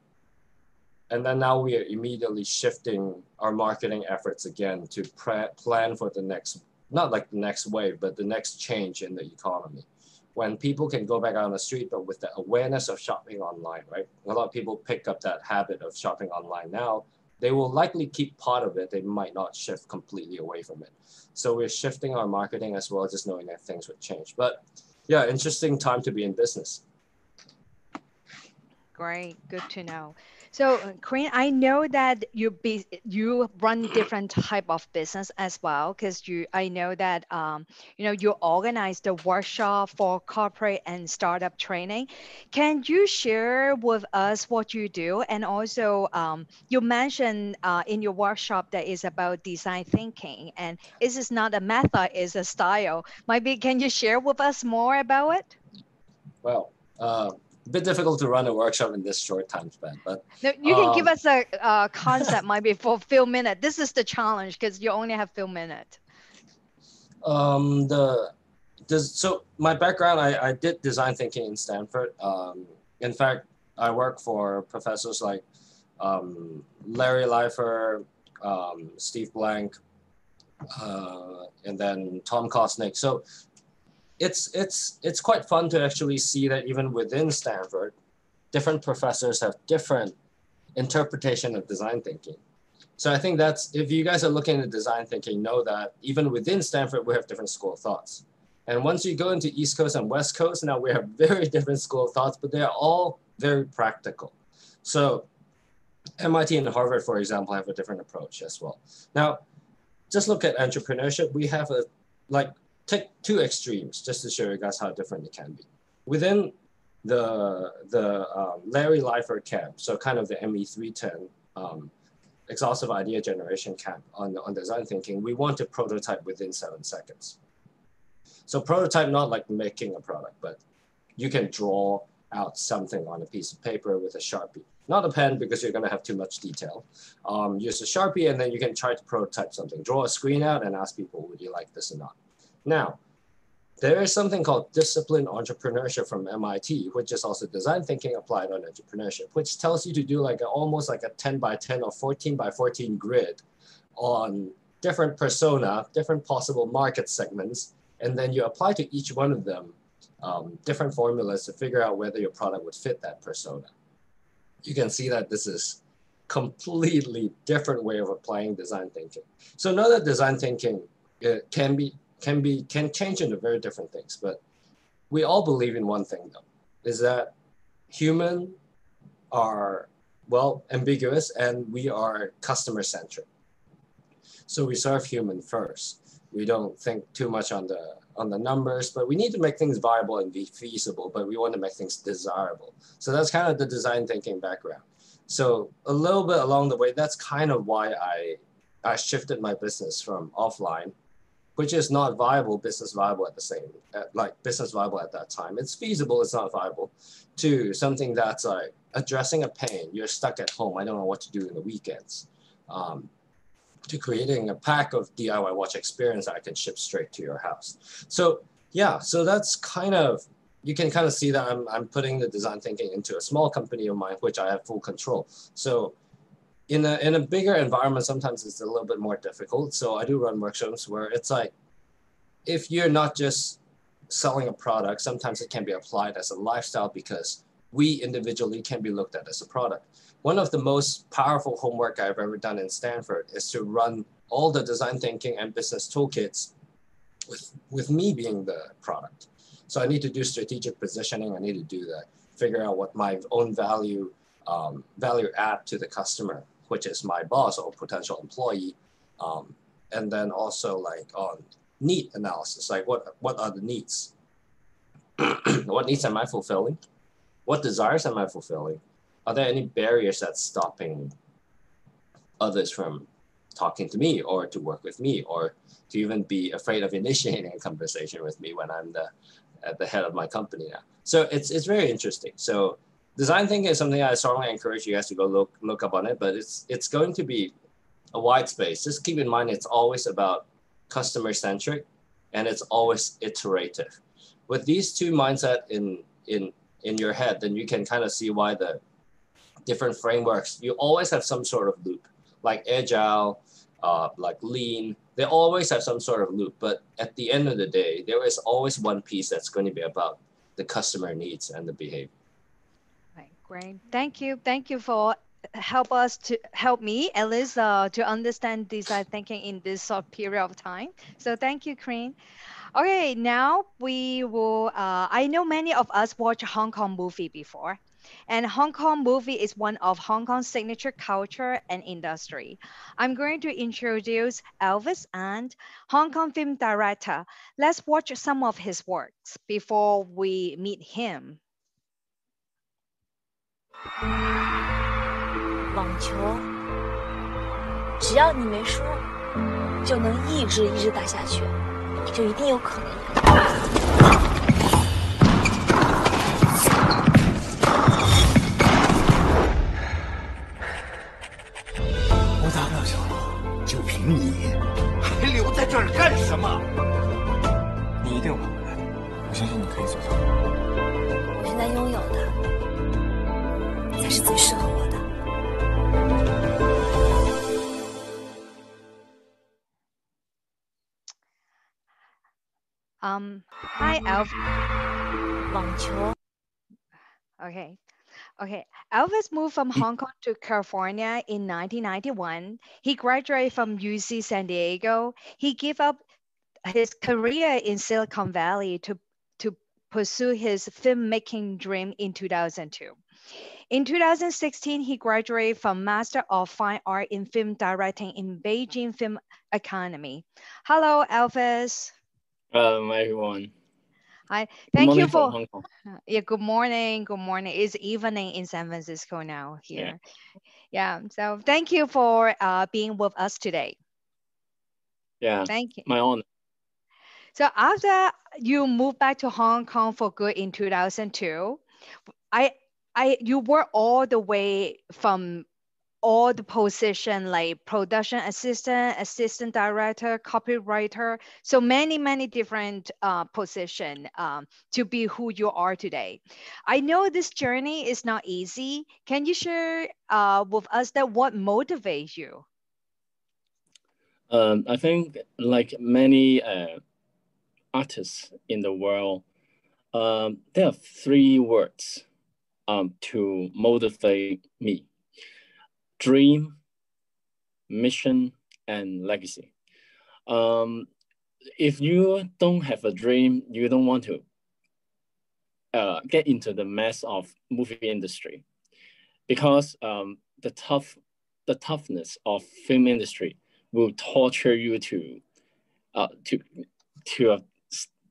And then now we are immediately shifting our marketing efforts again to pre- plan for the next, not like the next wave, but the next change in the economy. When people can go back on the street, but with the awareness of shopping online, right? A lot of people pick up that habit of shopping online now. They will likely keep part of it. They might not shift completely away from it. So we're shifting our marketing as well, just knowing that things would change. But yeah, interesting time to be in business. Great, good to know. So, Quinn, I know that you be you run different type of business as well, because you I know that um, you know you organize the workshop for corporate and startup training. Can you share with us what you do? And also, um, you mentioned uh, in your workshop that is about design thinking, and this is not a method, it's a style. Maybe can you share with us more about it? Well, uh, a bit difficult to run a workshop in this short time span, but no, you can um, give us a, a concept maybe for few minutes. This is the challenge because you only have few minutes. Um, the does so my background, I, I did design thinking in Stanford. Um, in fact, I work for professors like um, Larry Leifer, um, Steve Blank, uh, and then Tom Kosnik. So it's it's it's quite fun to actually see that even within Stanford, different professors have different interpretation of design thinking. So I think that's if you guys are looking at design thinking, know that even within Stanford we have different school of thoughts. And once you go into East Coast and West Coast, now we have very different school of thoughts, but they're all very practical. So MIT and Harvard, for example, have a different approach as well. Now, just look at entrepreneurship. We have a like take two extremes just to show you guys how different it can be. Within the, the um, Larry Leifer camp, so kind of the ME310 um, exhaustive idea generation camp on, on design thinking, we want to prototype within seven seconds. So prototype not like making a product, but you can draw out something on a piece of paper with a Sharpie. Not a pen because you're gonna have too much detail. Um, use a Sharpie and then you can try to prototype something. Draw a screen out and ask people, would you like this or not? Now, there is something called disciplined entrepreneurship from MIT, which is also design thinking applied on entrepreneurship, which tells you to do like a, almost like a 10 by 10 or 14 by 14 grid on different persona, different possible market segments, and then you apply to each one of them um, different formulas to figure out whether your product would fit that persona. You can see that this is completely different way of applying design thinking. So know that design thinking uh, can be can be can change into very different things. But we all believe in one thing though, is that human are well ambiguous and we are customer centric. So we serve human first. We don't think too much on the on the numbers, but we need to make things viable and be feasible, but we want to make things desirable. So that's kind of the design thinking background. So a little bit along the way, that's kind of why I I shifted my business from offline which is not viable, business viable at the same, like business viable at that time. It's feasible, it's not viable, to something that's like addressing a pain. You're stuck at home. I don't know what to do in the weekends. Um, to creating a pack of DIY watch experience that I can ship straight to your house. So yeah, so that's kind of, you can kind of see that I'm, I'm putting the design thinking into a small company of mine, which I have full control. So in a in a bigger environment, sometimes it's a little bit more difficult. So I do run workshops where it's like, if you're not just selling a product, sometimes it can be applied as a lifestyle because we individually can be looked at as a product. One of the most powerful homework I've ever done in Stanford is to run all the design thinking and business toolkits with, with me being the product. So I need to do strategic positioning. I need to do that, figure out what my own value um, value add to the customer which is my boss or potential employee. Um, and then also like on need analysis, like what, what are the needs? what needs am I fulfilling? What desires am I fulfilling? Are there any barriers that's stopping others from talking to me or to work with me or to even be afraid of initiating a conversation with me when I'm the at the head of my company now. So it's it's very interesting. So design thinking is something I strongly encourage you guys to go look look up on it, but it's it's going to be a wide space. Just keep in mind it's always about customer centric and it's always iterative. With these two mindset in in in your head, then you can kind of see why the different frameworks, you always have some sort of loop, like agile, uh, like lean, they always have some sort of loop. But at the end of the day, there is always one piece that's going to be about the customer needs and the behavior. Great. Thank you. Thank you for help us to help me at least uh, to understand design thinking in this short period of time. So thank you, Quinn. Okay, now we will. Uh, I know many of us watch Hong Kong movie before, and Hong Kong movie is one of Hong Kong's signature culture and industry. I'm going to introduce Alviss and Hong Kong film director. Let's watch some of his works before we meet him. 网球，只要你没输，就能一直一直打下去。就一定有可能。我打不了球，就凭你，还留在这儿干什么？你一定会回来的，我相信你可以做到。我现在拥有的，才是最适合我的。Um, hi, Elf. Long Okay. Okay, Alviss moved from Hong Kong to California in 1991. He graduated from UC San Diego. He gave up his career in Silicon Valley to, to pursue his filmmaking dream in 2002. In 2016, he graduated from Master of Fine Art in Film Directing in Beijing Film Academy. Hello, Alviss. Um, everyone. Hi, thank you for yeah. Good morning. Good morning. It's evening in San Francisco now here. Yeah. yeah so thank you for uh, being with us today. Yeah. Thank you. My honor. So after you moved back to Hong Kong for good in 2002, I I you were all the way from all the position like production assistant, assistant director, copywriter. So many, many different uh, position um, to be who you are today. I know this journey is not easy. Can you share uh, with us that what motivates you? Um, I think like many uh, artists in the world, um, there are three words um, to motivate me dream, mission, and legacy. Um, if you don't have a dream, you don't want to uh, get into the mess of movie industry because um, the tough, the toughness of film industry will torture you to, uh, to, to a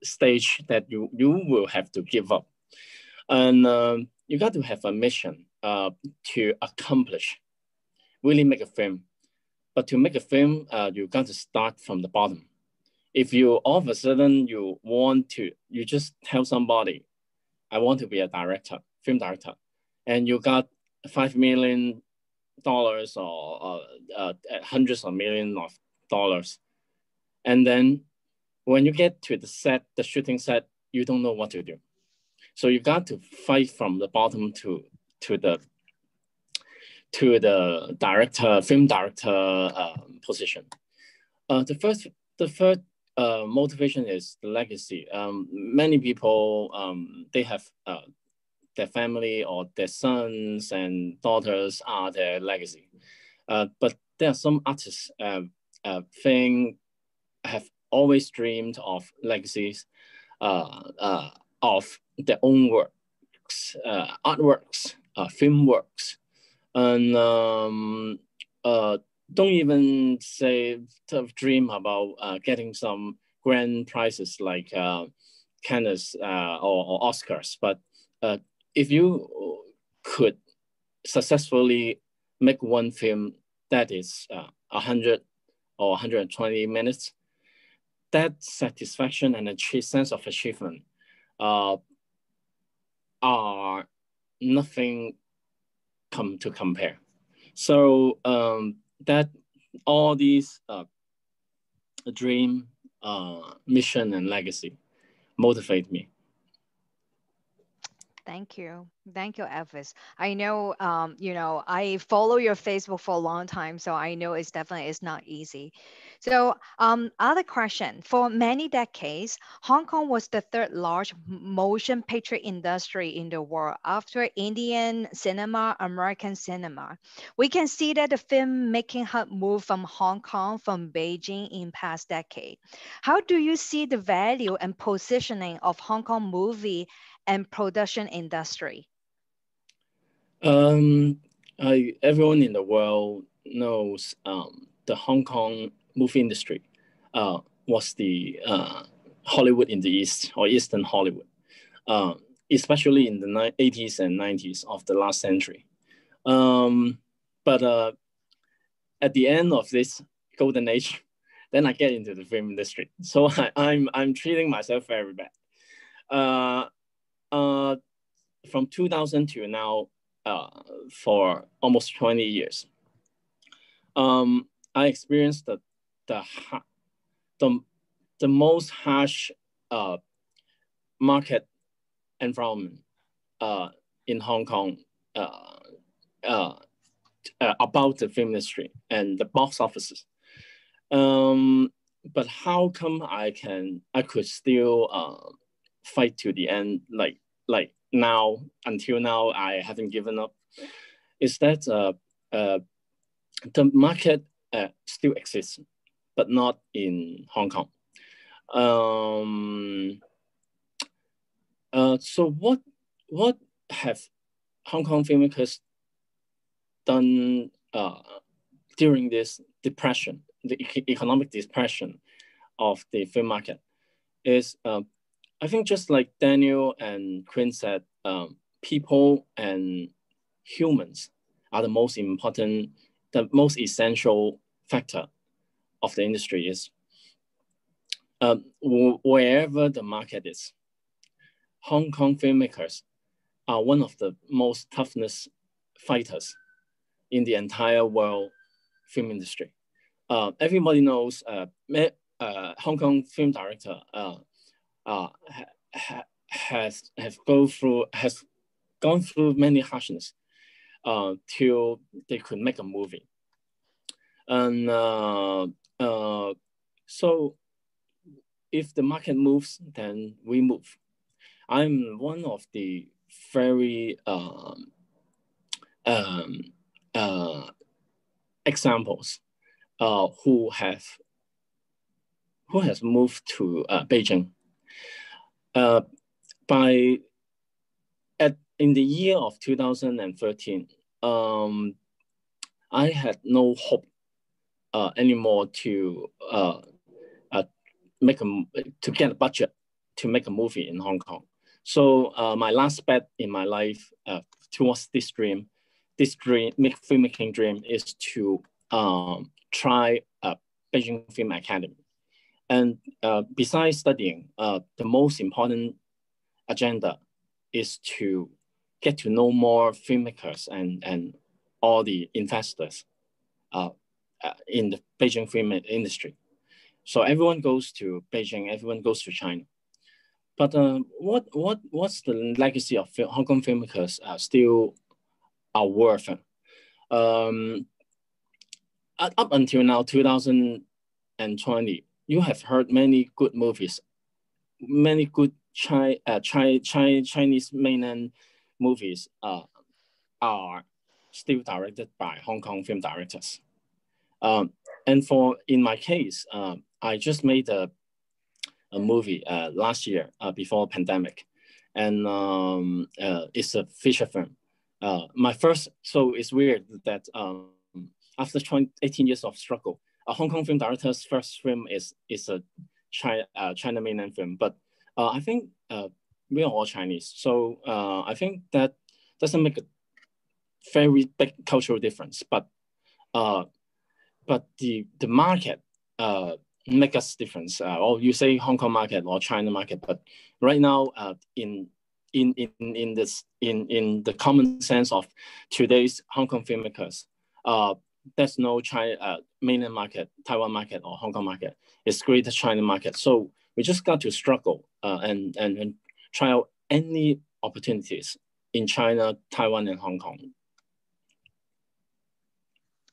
stage that you, you will have to give up. And um, you got to have a mission uh, to accomplish really make a film. But to make a film, uh, you got to start from the bottom. If you all of a sudden you want to, you just tell somebody, I want to be a director, film director, and you got five million dollars or uh, hundreds of millions of dollars, and then when you get to the set, the shooting set, you don't know what to do. So you've got to fight from the bottom to to the to the director, film director uh, position. Uh, the first, the first uh, motivation is the legacy. Um, many people um, they have uh, their family or their sons and daughters are their legacy. Uh, but there are some artists uh, think have always dreamed of legacies uh, uh, of their own works, uh, artworks, uh, film works and um, uh, don't even say to dream about uh, getting some grand prizes like uh, Cannes uh, or, or, Oscars. But uh, if you could successfully make one film that is uh, 100 or 120 minutes, that satisfaction and a sense of achievement uh, are nothing come to compare. So um, that all these uh, dream, uh, mission, and legacy motivate me. Thank you. Thank you, Alviss. I know, um, you know, I follow your Facebook for a long time, so I know it's definitely it's not easy. So, um, other question: For many decades, Hong Kong was the third large motion picture industry in the world after Indian cinema, American cinema. We can see that the film making hub moved from Hong Kong from Beijing in past decade. How do you see the value and positioning of Hong Kong movie and production industry? Um, I, everyone in the world knows um, the Hong Kong movie industry uh, was the uh, Hollywood in the East or Eastern Hollywood, uh, especially in the 80s and 90s of the last century. Um, but uh, at the end of this golden age, then I get into the film industry. So I, I'm, I'm treating myself very bad. Uh, from 2000 to now, uh, for almost 20 years, um, I experienced the the the, the most harsh uh, market environment uh, in Hong Kong uh, uh, uh, about the film industry and the box offices. Um, but how come I can I could still fight to the end like like now until now I haven't given up is that uh, uh, the market uh, still exists, but not in Hong Kong. Um, uh, so what what have Hong Kong filmmakers done uh, during this depression, the economic depression of the film market, is uh, I think just like Daniel and Quinn said, um, people and humans are the most important, the most essential factor of the industry is um, wherever the market is. Hong Kong filmmakers are one of the most toughness fighters in the entire world film industry. Uh, everybody knows uh, uh, Hong Kong film director uh, ha, has have go through has gone through many harshness uh, till they could make a movie. And uh, uh, so if the market moves, then we move. I'm one of the very um, um, uh, examples uh, who have who has moved to uh, Beijing uh, by at in the year of 2013, um, I had no hope uh, anymore to uh, uh, make a to get a budget to make a movie in Hong Kong. So uh, my last bet in my life towards this dream, this dream, make filmmaking dream, is to um, try a Beijing Film Academy. And uh, besides studying, uh, the most important agenda is to get to know more filmmakers and, and all the investors uh, uh, in the Beijing film industry. So everyone goes to Beijing, everyone goes to China. But uh, what, what, what's the legacy of Hong Kong filmmakers uh, still are worth? Um, up until now, 2020, you have heard many good movies, many good Chi, uh, Chi, Chi, Chinese mainland movies uh, are still directed by Hong Kong film directors. Um, and for in my case, uh, I just made a, a movie uh, last year uh, before pandemic, and um, uh, it's a feature film. Uh, my first, so it's weird that um, after 20, 18 years of struggle, a Hong Kong film director's first film is is a China uh, China mainland film, but uh, I think uh, we are all Chinese, so uh, I think that doesn't make a very big cultural difference. But uh, but the the market uh, make us difference. Uh, or you say Hong Kong market or China market, but right now uh, in in in in this in in the common sense of today's Hong Kong filmmakers, uh, there's no China uh, mainland market, Taiwan market, or Hong Kong market. It's greater China market. So we just got to struggle uh, and, and and try out any opportunities in China, Taiwan, and Hong Kong.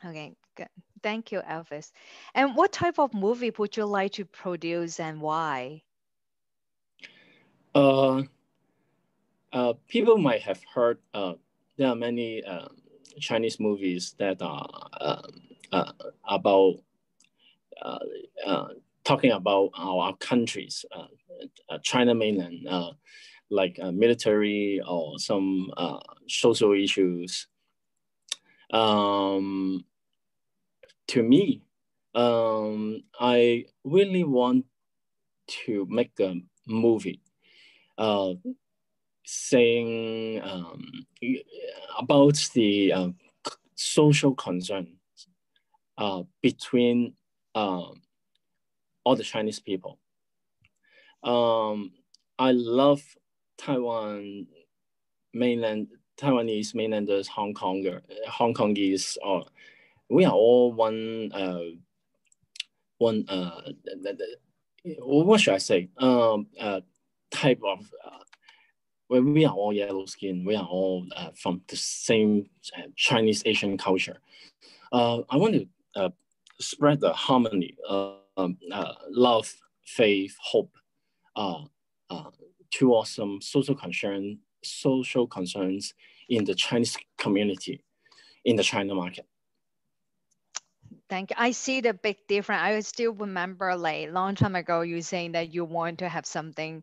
Okay, good. Thank you, Alviss. And what type of movie would you like to produce and why? Uh, uh, people might have heard uh, there are many uh, Chinese movies that are uh, uh, about uh, uh, talking about our countries, uh, China mainland, like military or some social issues. Um, to me, um, I really want to make a movie uh, saying um, about the uh, social concerns uh, between uh, all the Chinese people. Um, I love Taiwan mainland Taiwanese mainlanders, Hong Konger, Hong Kongese, or we are all one uh, one uh, what should I say? Um, uh, type of uh, where we are all yellow skin, we are all uh, from the same uh, Chinese Asian culture. Uh, I want to uh, spread the harmony, um, uh, love, faith, hope towards some social concern, social concerns in the Chinese community, in the China market. Thank you. I see the big difference. I still remember like long time ago you saying that you want to have something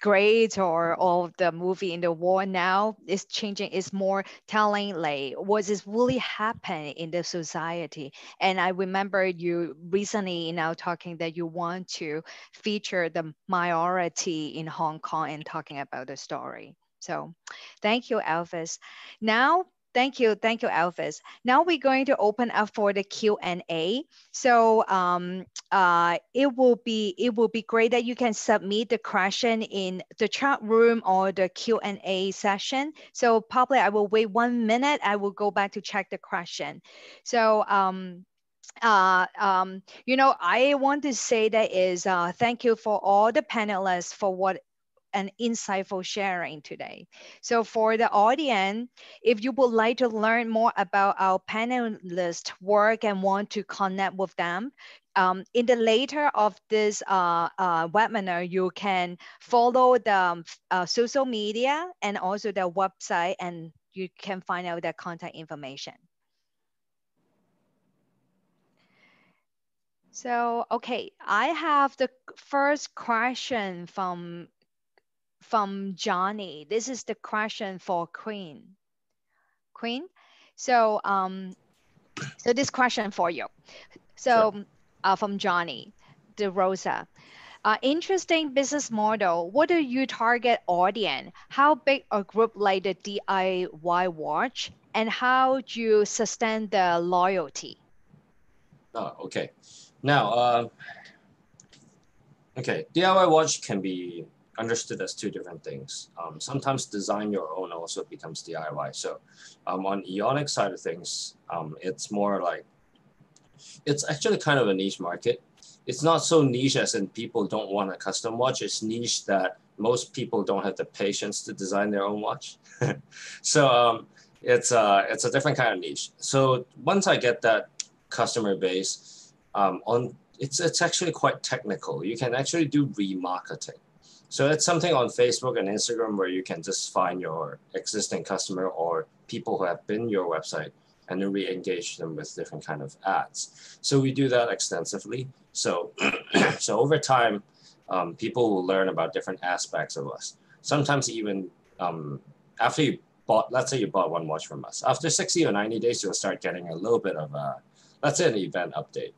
great or all the movie in the war now is changing is more telling like what is really happening in the society. And i remember you recently now talking that you want to feature the minority in hong kong and talking about the story. So thank you Alviss. Now Thank you. Thank you, Alviss. Now we're going to open up for the Q&A. So um, uh, it will be it will be great that you can submit the question in the chat room or the Q&A session. So probably I will wait one minute. I will go back to check the question. So um, uh, um, you know, I want to say that is uh, thank you for all the panelists for what and insightful sharing today. So for the audience, if you would like to learn more about our panelists' work and want to connect with them, um, in the later of this uh, uh, webinar, you can follow the um, uh, social media and also the website and you can find out their contact information. So, okay, I have the first question from from Johnny. This is the question for Quinn. Quinn, so um, so this question for you. So sure. uh, from Johnny, the Rosa. Uh, interesting business model. What do you target audience? How big a group like the DIY watch, and how do you sustain the loyalty? Oh, okay. Now, uh, okay, DIY watch can be understood as two different things. Um, sometimes design your own also becomes DIY. So um, on Eonic side of things, um, it's more like, it's actually kind of a niche market. It's not so niche as in people don't want a custom watch. It's niche that most people don't have the patience to design their own watch. so um, it's, uh, it's a different kind of niche. So once I get that customer base, um, on it's, it's actually quite technical. You can actually do remarketing. So it's something on Facebook and Instagram where you can just find your existing customer or people who have been your website and then re-engage them with different kind of ads. So we do that extensively. So, so over time, um, people will learn about different aspects of us. Sometimes even um, after you bought, let's say you bought one watch from us, after 60 or 90 days, you'll start getting a little bit of a, let's say an event update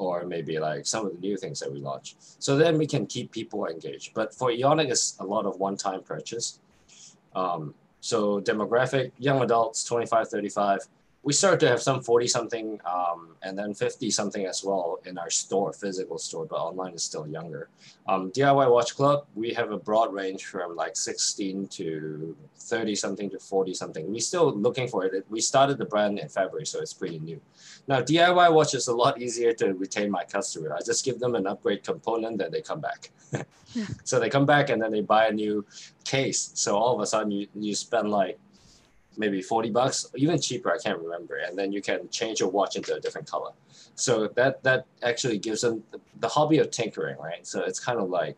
or maybe like some of the new things that we launch. So then we can keep people engaged. But for Eonic, it's a lot of one-time purchase. Um, so demographic, young adults, 25, 35, we started to have some 40 something um, and then 50 something as well in our store, physical store, but online is still younger. Um, DIY Watch Club, we have a broad range from like 16 to 30 something to 40 something. We're still looking for it. We started the brand in February, so it's pretty new. Now, DIY Watch is a lot easier to retain my customer. I just give them an upgrade component, then they come back. so they come back and then they buy a new case. So all of a sudden you, you spend like maybe 40 bucks, even cheaper, I can't remember. And then you can change your watch into a different color. So that, that actually gives them the, the hobby of tinkering, right? So it's kind of like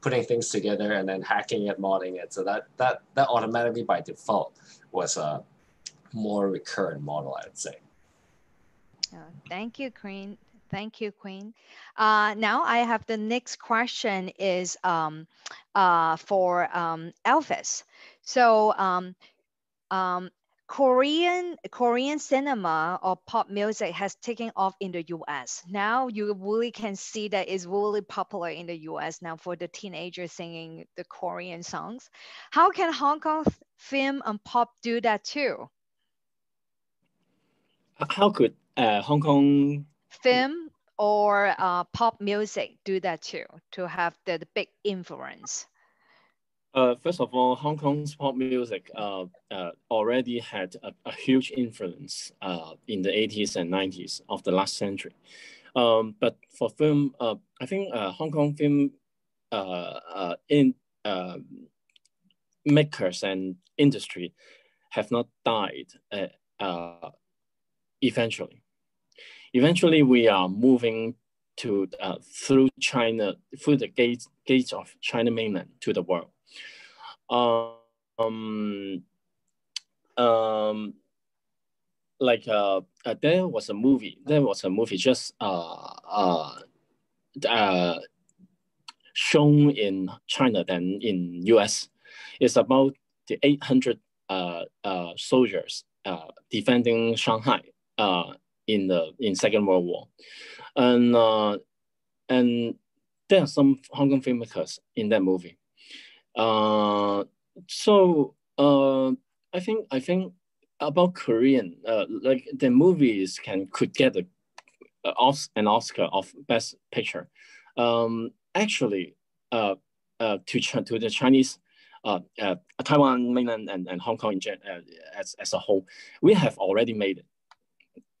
putting things together and then hacking it, modding it. So that, that, that automatically by default was a more recurrent model, I'd say. Oh, thank you, Quinn. Thank you, Quinn. Uh, now I have the next question is um, uh, for um, Alviss. So um, um, Korean Korean cinema or pop music has taken off in the U.S. Now you really can see that it's really popular in the U.S. now for the teenagers singing the Korean songs. How can Hong Kong film and pop do that too? How could uh, Hong Kong film or uh, pop music do that too to have the, the big influence? Uh, first of all, Hong Kong's pop music uh, uh, already had a, a huge influence uh, in the 80s and 90s of the last century. Um, but for film, uh, I think uh, Hong Kong film in makers and industry have not died eventually. Eventually, we are moving to through China, through the gates, gates of China mainland to the world um, um, like uh, uh, there was a movie. There was a movie just uh, uh, uh, shown in China than in U.S. It's about the 800 uh, uh, soldiers uh, defending Shanghai uh, in the in Second World War, and uh, and there are some Hong Kong filmmakers in that movie. Uh, so uh, I think I think about Korean, uh, like the movies can could get a, a an Oscar of Best Picture. Um, actually, uh, uh, to to the Chinese, uh, uh, Taiwan mainland and, and Hong Kong in gen, uh, as as a whole, we have already made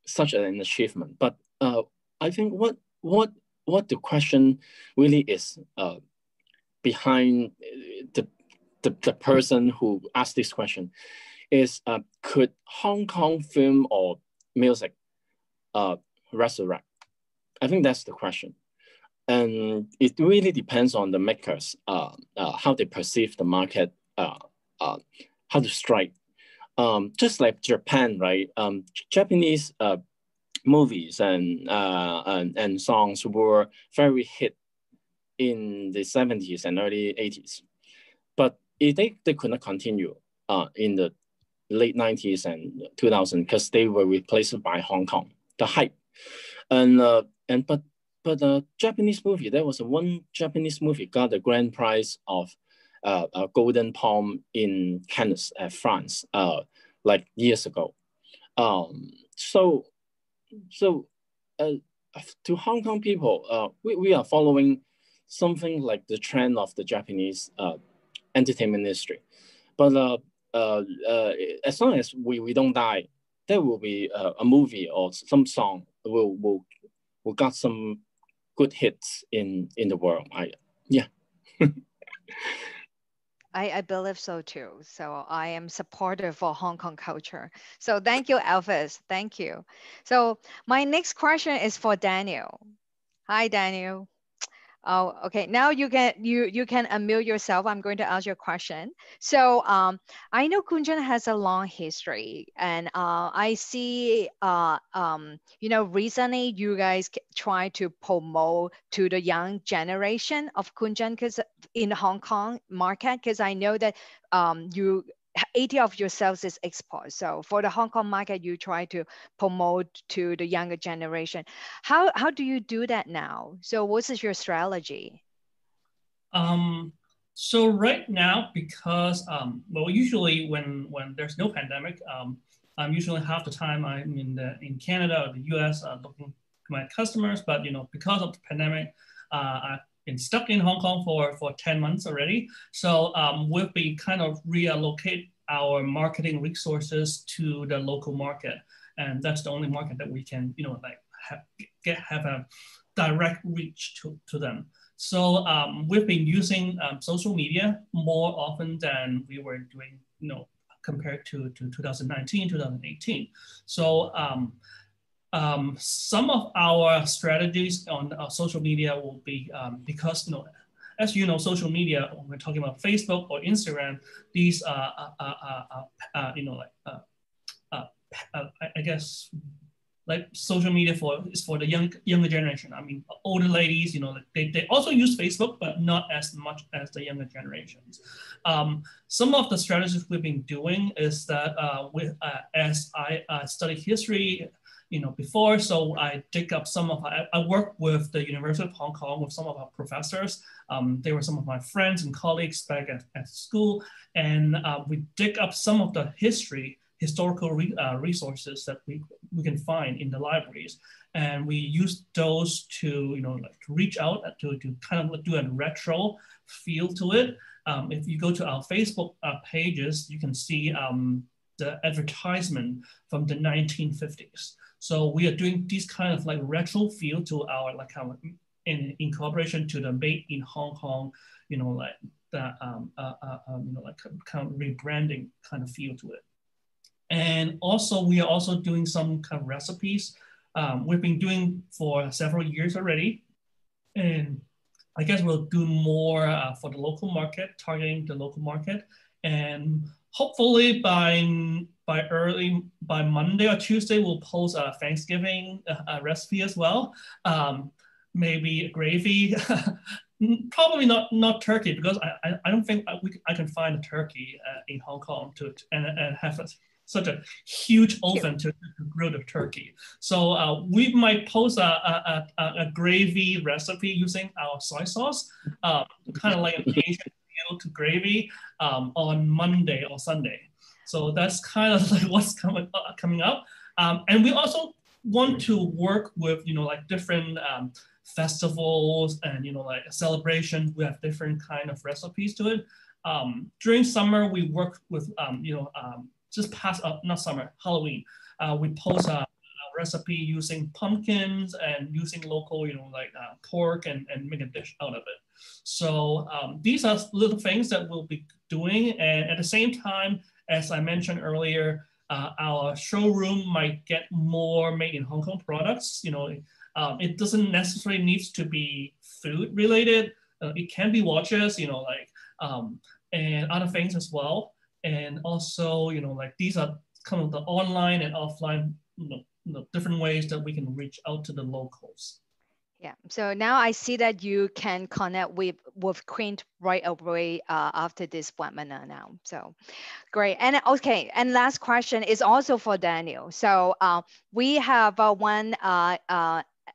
such an achievement. But uh, I think what what what the question really is uh, behind the, the, the person who asked this question is uh, could Hong Kong film or music uh, resurrect? I think that's the question. And it really depends on the makers, uh, uh, how they perceive the market, uh, uh, how to strike. Um, just like Japan, right? Um, Japanese uh, movies and, uh, and, and songs were very hit in the 70s and early 80s. But it, they, they could not continue uh, in the late 90s and 2000 because they were replaced by Hong Kong, the hype. And, uh, and but but the Japanese movie, there was one Japanese movie got the grand prize of uh, a Golden Palm in Cannes, uh, France, uh, like years ago. Um, so, so uh, to Hong Kong people, uh, we, we are following something like the trend of the Japanese uh, entertainment industry. But uh, uh, uh, as long as we, we don't die, there will be a, a movie or some song will will will got some good hits in in the world. I yeah. I, I believe so too. So I am supportive for Hong Kong culture. So thank you, Alviss. Thank you. So my next question is for Daniel. Hi, Daniel. Oh, okay. Now you can you you can unmute yourself. I'm going to ask you a question. So um, I know Koon Chun has a long history, and uh, I see uh, um, you know recently you guys try to promote to the young generation of Koon Chun because in Hong Kong market, because I know that um, you 80 of your sales is export. So for the Hong Kong market, you try to promote to the younger generation. How, how do you do that now? So what is your strategy? Um, so right now, because um, well, usually when when there's no pandemic, um, I'm usually half the time I'm in the in Canada or the US uh, looking to my customers, but you know because of the pandemic, uh, I've been stuck in Hong Kong for for 10 months already. So um, we've been kind of reallocate our marketing resources to the local market, and that's the only market that we can you know like have, get have a direct reach to, to them. So um, we've been using um, social media more often than we were doing, you know, compared to, to 2019, 2018. So um, some of our strategies on uh, social media will be um, because, you know, as you know, social media, when we're talking about Facebook or Instagram, these are, uh, uh, uh, you know, like, I guess like social media for is for the young younger generation. I mean, older ladies, you know, they, they also use Facebook, but not as much as the younger generations. Um, some of the strategies we've been doing is that uh, with uh, as I uh, study history, you know, before, so I dig up some of I, I work with the University of Hong Kong with some of our professors. Um, they were some of my friends and colleagues back at, at school, and uh, we dig up some of the history historical re, uh, resources that we, we can find in the libraries. And we use those to, you know, like to reach out to, to kind of do a retro feel to it. Um, if you go to our Facebook uh, pages, you can see um, the advertisement from the 1950s. So we are doing this kind of like retro feel to our like our in incorporation to the made in Hong Kong, you know, like that um, uh, uh, um, you know, like kind of rebranding kind of feel to it. And also, we are also doing some kind of recipes. Um, we've been doing for several years already. And I guess we'll do more uh, for the local market, targeting the local market. And hopefully by, by early, by Monday or Tuesday, we'll post a Thanksgiving uh, recipe as well. Um, maybe gravy, probably not not turkey because I, I, I don't think I, we, I can find a turkey uh, in Hong Kong to, and, and have a such a huge oven to, to grill the turkey. So uh, we might post a, a, a, a, gravy recipe using our soy sauce, uh, kind of like an Asian to gravy um, on Monday or Sunday. So that's kind of like what's coming uh, coming up. Um, and we also want to work with you know like different um, festivals and you know like celebrations. We have different kind of recipes to it. Um, during summer, we work with um, you know um, just past, uh, not summer, Halloween, uh, we post a, a, recipe using pumpkins and using local, you know, like uh, pork and, and make a dish out of it. So um, these are little things that we'll be doing. And at the same time, as I mentioned earlier, uh, our showroom might get more made in Hong Kong products. You know, um, it doesn't necessarily needs to be food related. Uh, it can be watches, you know, like um, and other things as well and also you know like these are kind of the online and offline you know, you know, different ways that we can reach out to the locals yeah. So now i see that you can connect with with Quinn right away uh, after this webinar now. So great. And okay. And last question is also for daniel. So uh, we have uh, one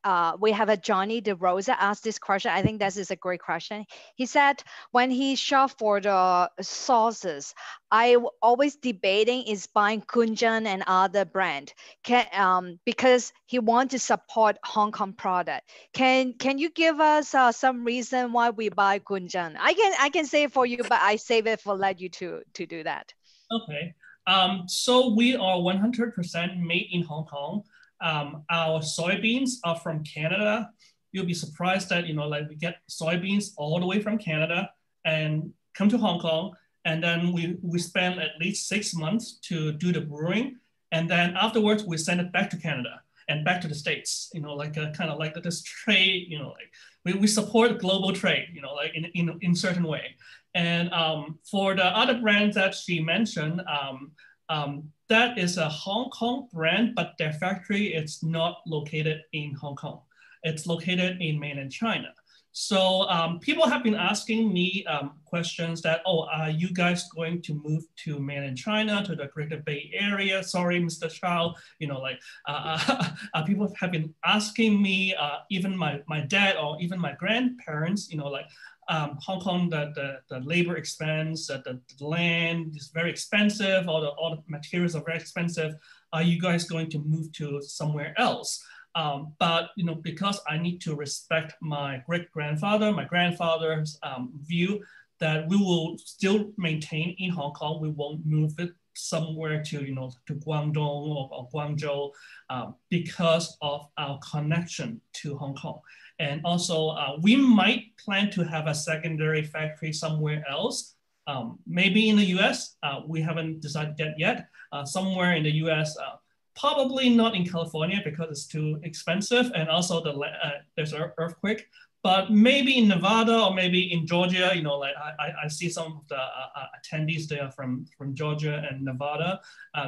uh, we have a Johnny DeRosa asked this question. I think this is a great question. He said, when he shop for the sauces, I always debating is buying Koon Chun and other brand can, um, because he want to support Hong Kong product. Can can you give us uh, some reason why we buy Koon Chun? I can I can say for you, but I save it for let you to to do that. Okay. Um, so we are 100% made in Hong Kong. Um, our soybeans are from Canada. You'll be surprised that, you know, like we get soybeans all the way from Canada and come to Hong Kong. And then we, we spend at least six months to do the brewing. And then afterwards, we send it back to Canada and back to the States, you know, like a, kind of like this trade, you know, like we, we support global trade, you know, like in, in, in certain way. And um, for the other brands that she mentioned, um, um, that is a Hong Kong brand, but their factory is not located in Hong Kong. It's located in mainland China. So um, people have been asking me um, questions that, oh, are you guys going to move to mainland China, to the Greater Bay Area? Sorry, Mr. Chow, you know, like uh, uh, people have been asking me, uh, even my, my dad or even my grandparents, you know, like um, Hong Kong, the, the, the labor expense, the, the land is very expensive, all the, all the materials are very expensive. Are you guys going to move to somewhere else? Um, but you know, because I need to respect my great grandfather, my grandfather's um, view that we will still maintain in Hong Kong. We won't move it somewhere to you know to Guangdong or, or Guangzhou um, because of our connection to Hong Kong. And also, uh, we might plan to have a secondary factory somewhere else. Um, maybe in the U.S. Uh, we haven't decided that yet. Uh, somewhere in the U.S. Uh, probably not in California because it's too expensive, and also the uh, there's an earthquake. But maybe in Nevada or maybe in Georgia, you know, like I, I see some of the uh, attendees there from, from Georgia and Nevada.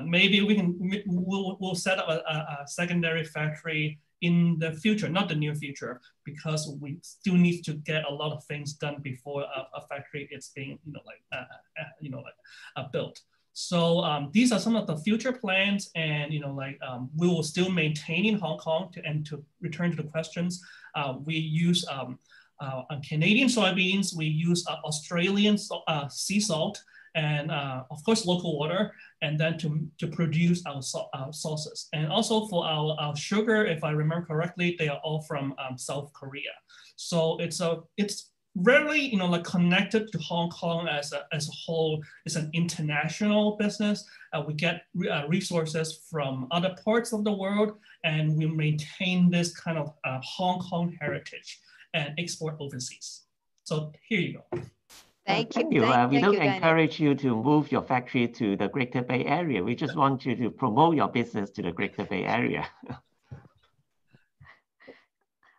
Maybe we can we'll, we'll set up a, a, secondary factory in the future, not the near future, because we still need to get a lot of things done before a, a factory is being, you know, like, uh, uh, you know, like uh, built. So um, these are some of the future plans and, you know, like um, we will still maintain in Hong Kong to, and to return to the questions, uh, we use um, uh, Canadian soybeans, we use uh, Australian uh, sea salt and uh, of course local water and then to, to produce our, our sauces. And also for our, our sugar, if I remember correctly, they are all from um, South Korea. So it's a, it's really, you know, like connected to Hong Kong as a, as a whole. It's an international business. Uh, we get uh, resources from other parts of the world, and we maintain this kind of uh, Hong Kong heritage and export overseas. So here you go. Thank you. Thank you. Thank, uh, we thank don't you, encourage you to move your factory to the Greater Bay Area. We just want you to promote your business to the Greater Bay Area.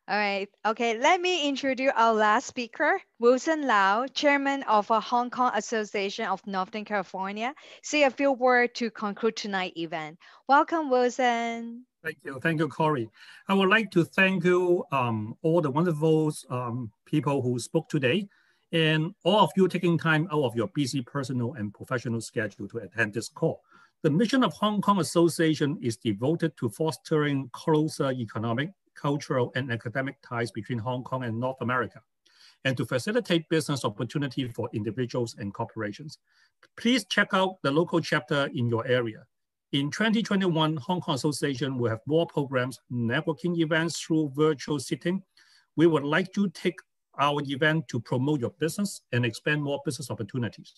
All right. Okay. Let me introduce our last speaker, Wilson Lau, Chairman of the Hong Kong Association of Northern California. Say a few words to conclude tonight's event. Welcome, Wilson. Thank you. Thank you, Corey. I would like to thank you, um, all the wonderful um, people who spoke today, and all of you taking time out of your busy personal and professional schedule to attend this call. The mission of Hong Kong Association is devoted to fostering closer economic, cultural, and academic ties between Hong Kong and North America, and to facilitate business opportunity for individuals and corporations. Please check out the local chapter in your area. In 2021, Hong Kong Association will have more programs, networking events through virtual sitting. We would like to take our event to promote your business and expand more business opportunities.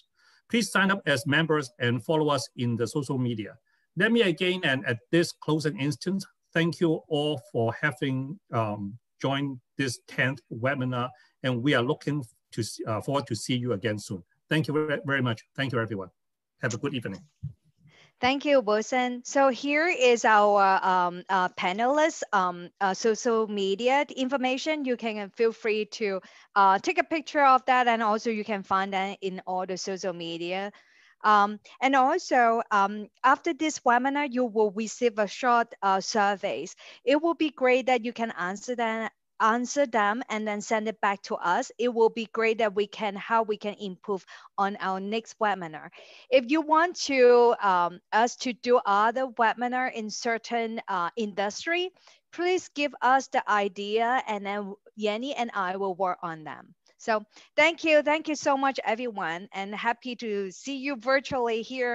Please sign up as members and follow us in the social media. Let me again, and at this closing instance, thank you all for having um, joined this 10th webinar, and we are looking to, uh, forward to see you again soon. Thank you very much. Thank you, everyone. Have a good evening. Thank you, Wilson. So here is our um, uh, panelists, um, uh, social media information. You can feel free to uh, take a picture of that, and also you can find that in all the social media um, and also, um, after this webinar, you will receive a short uh, surveys. It will be great that you can answer them answer them and then send it back to us. It will be great that we can, how we can improve on our next webinar. If you want to, um, us to do other webinar in certain uh, industry, please give us the idea and then Yanni and I will work on them. So thank you. Thank you so much, everyone. And happy to see you virtually here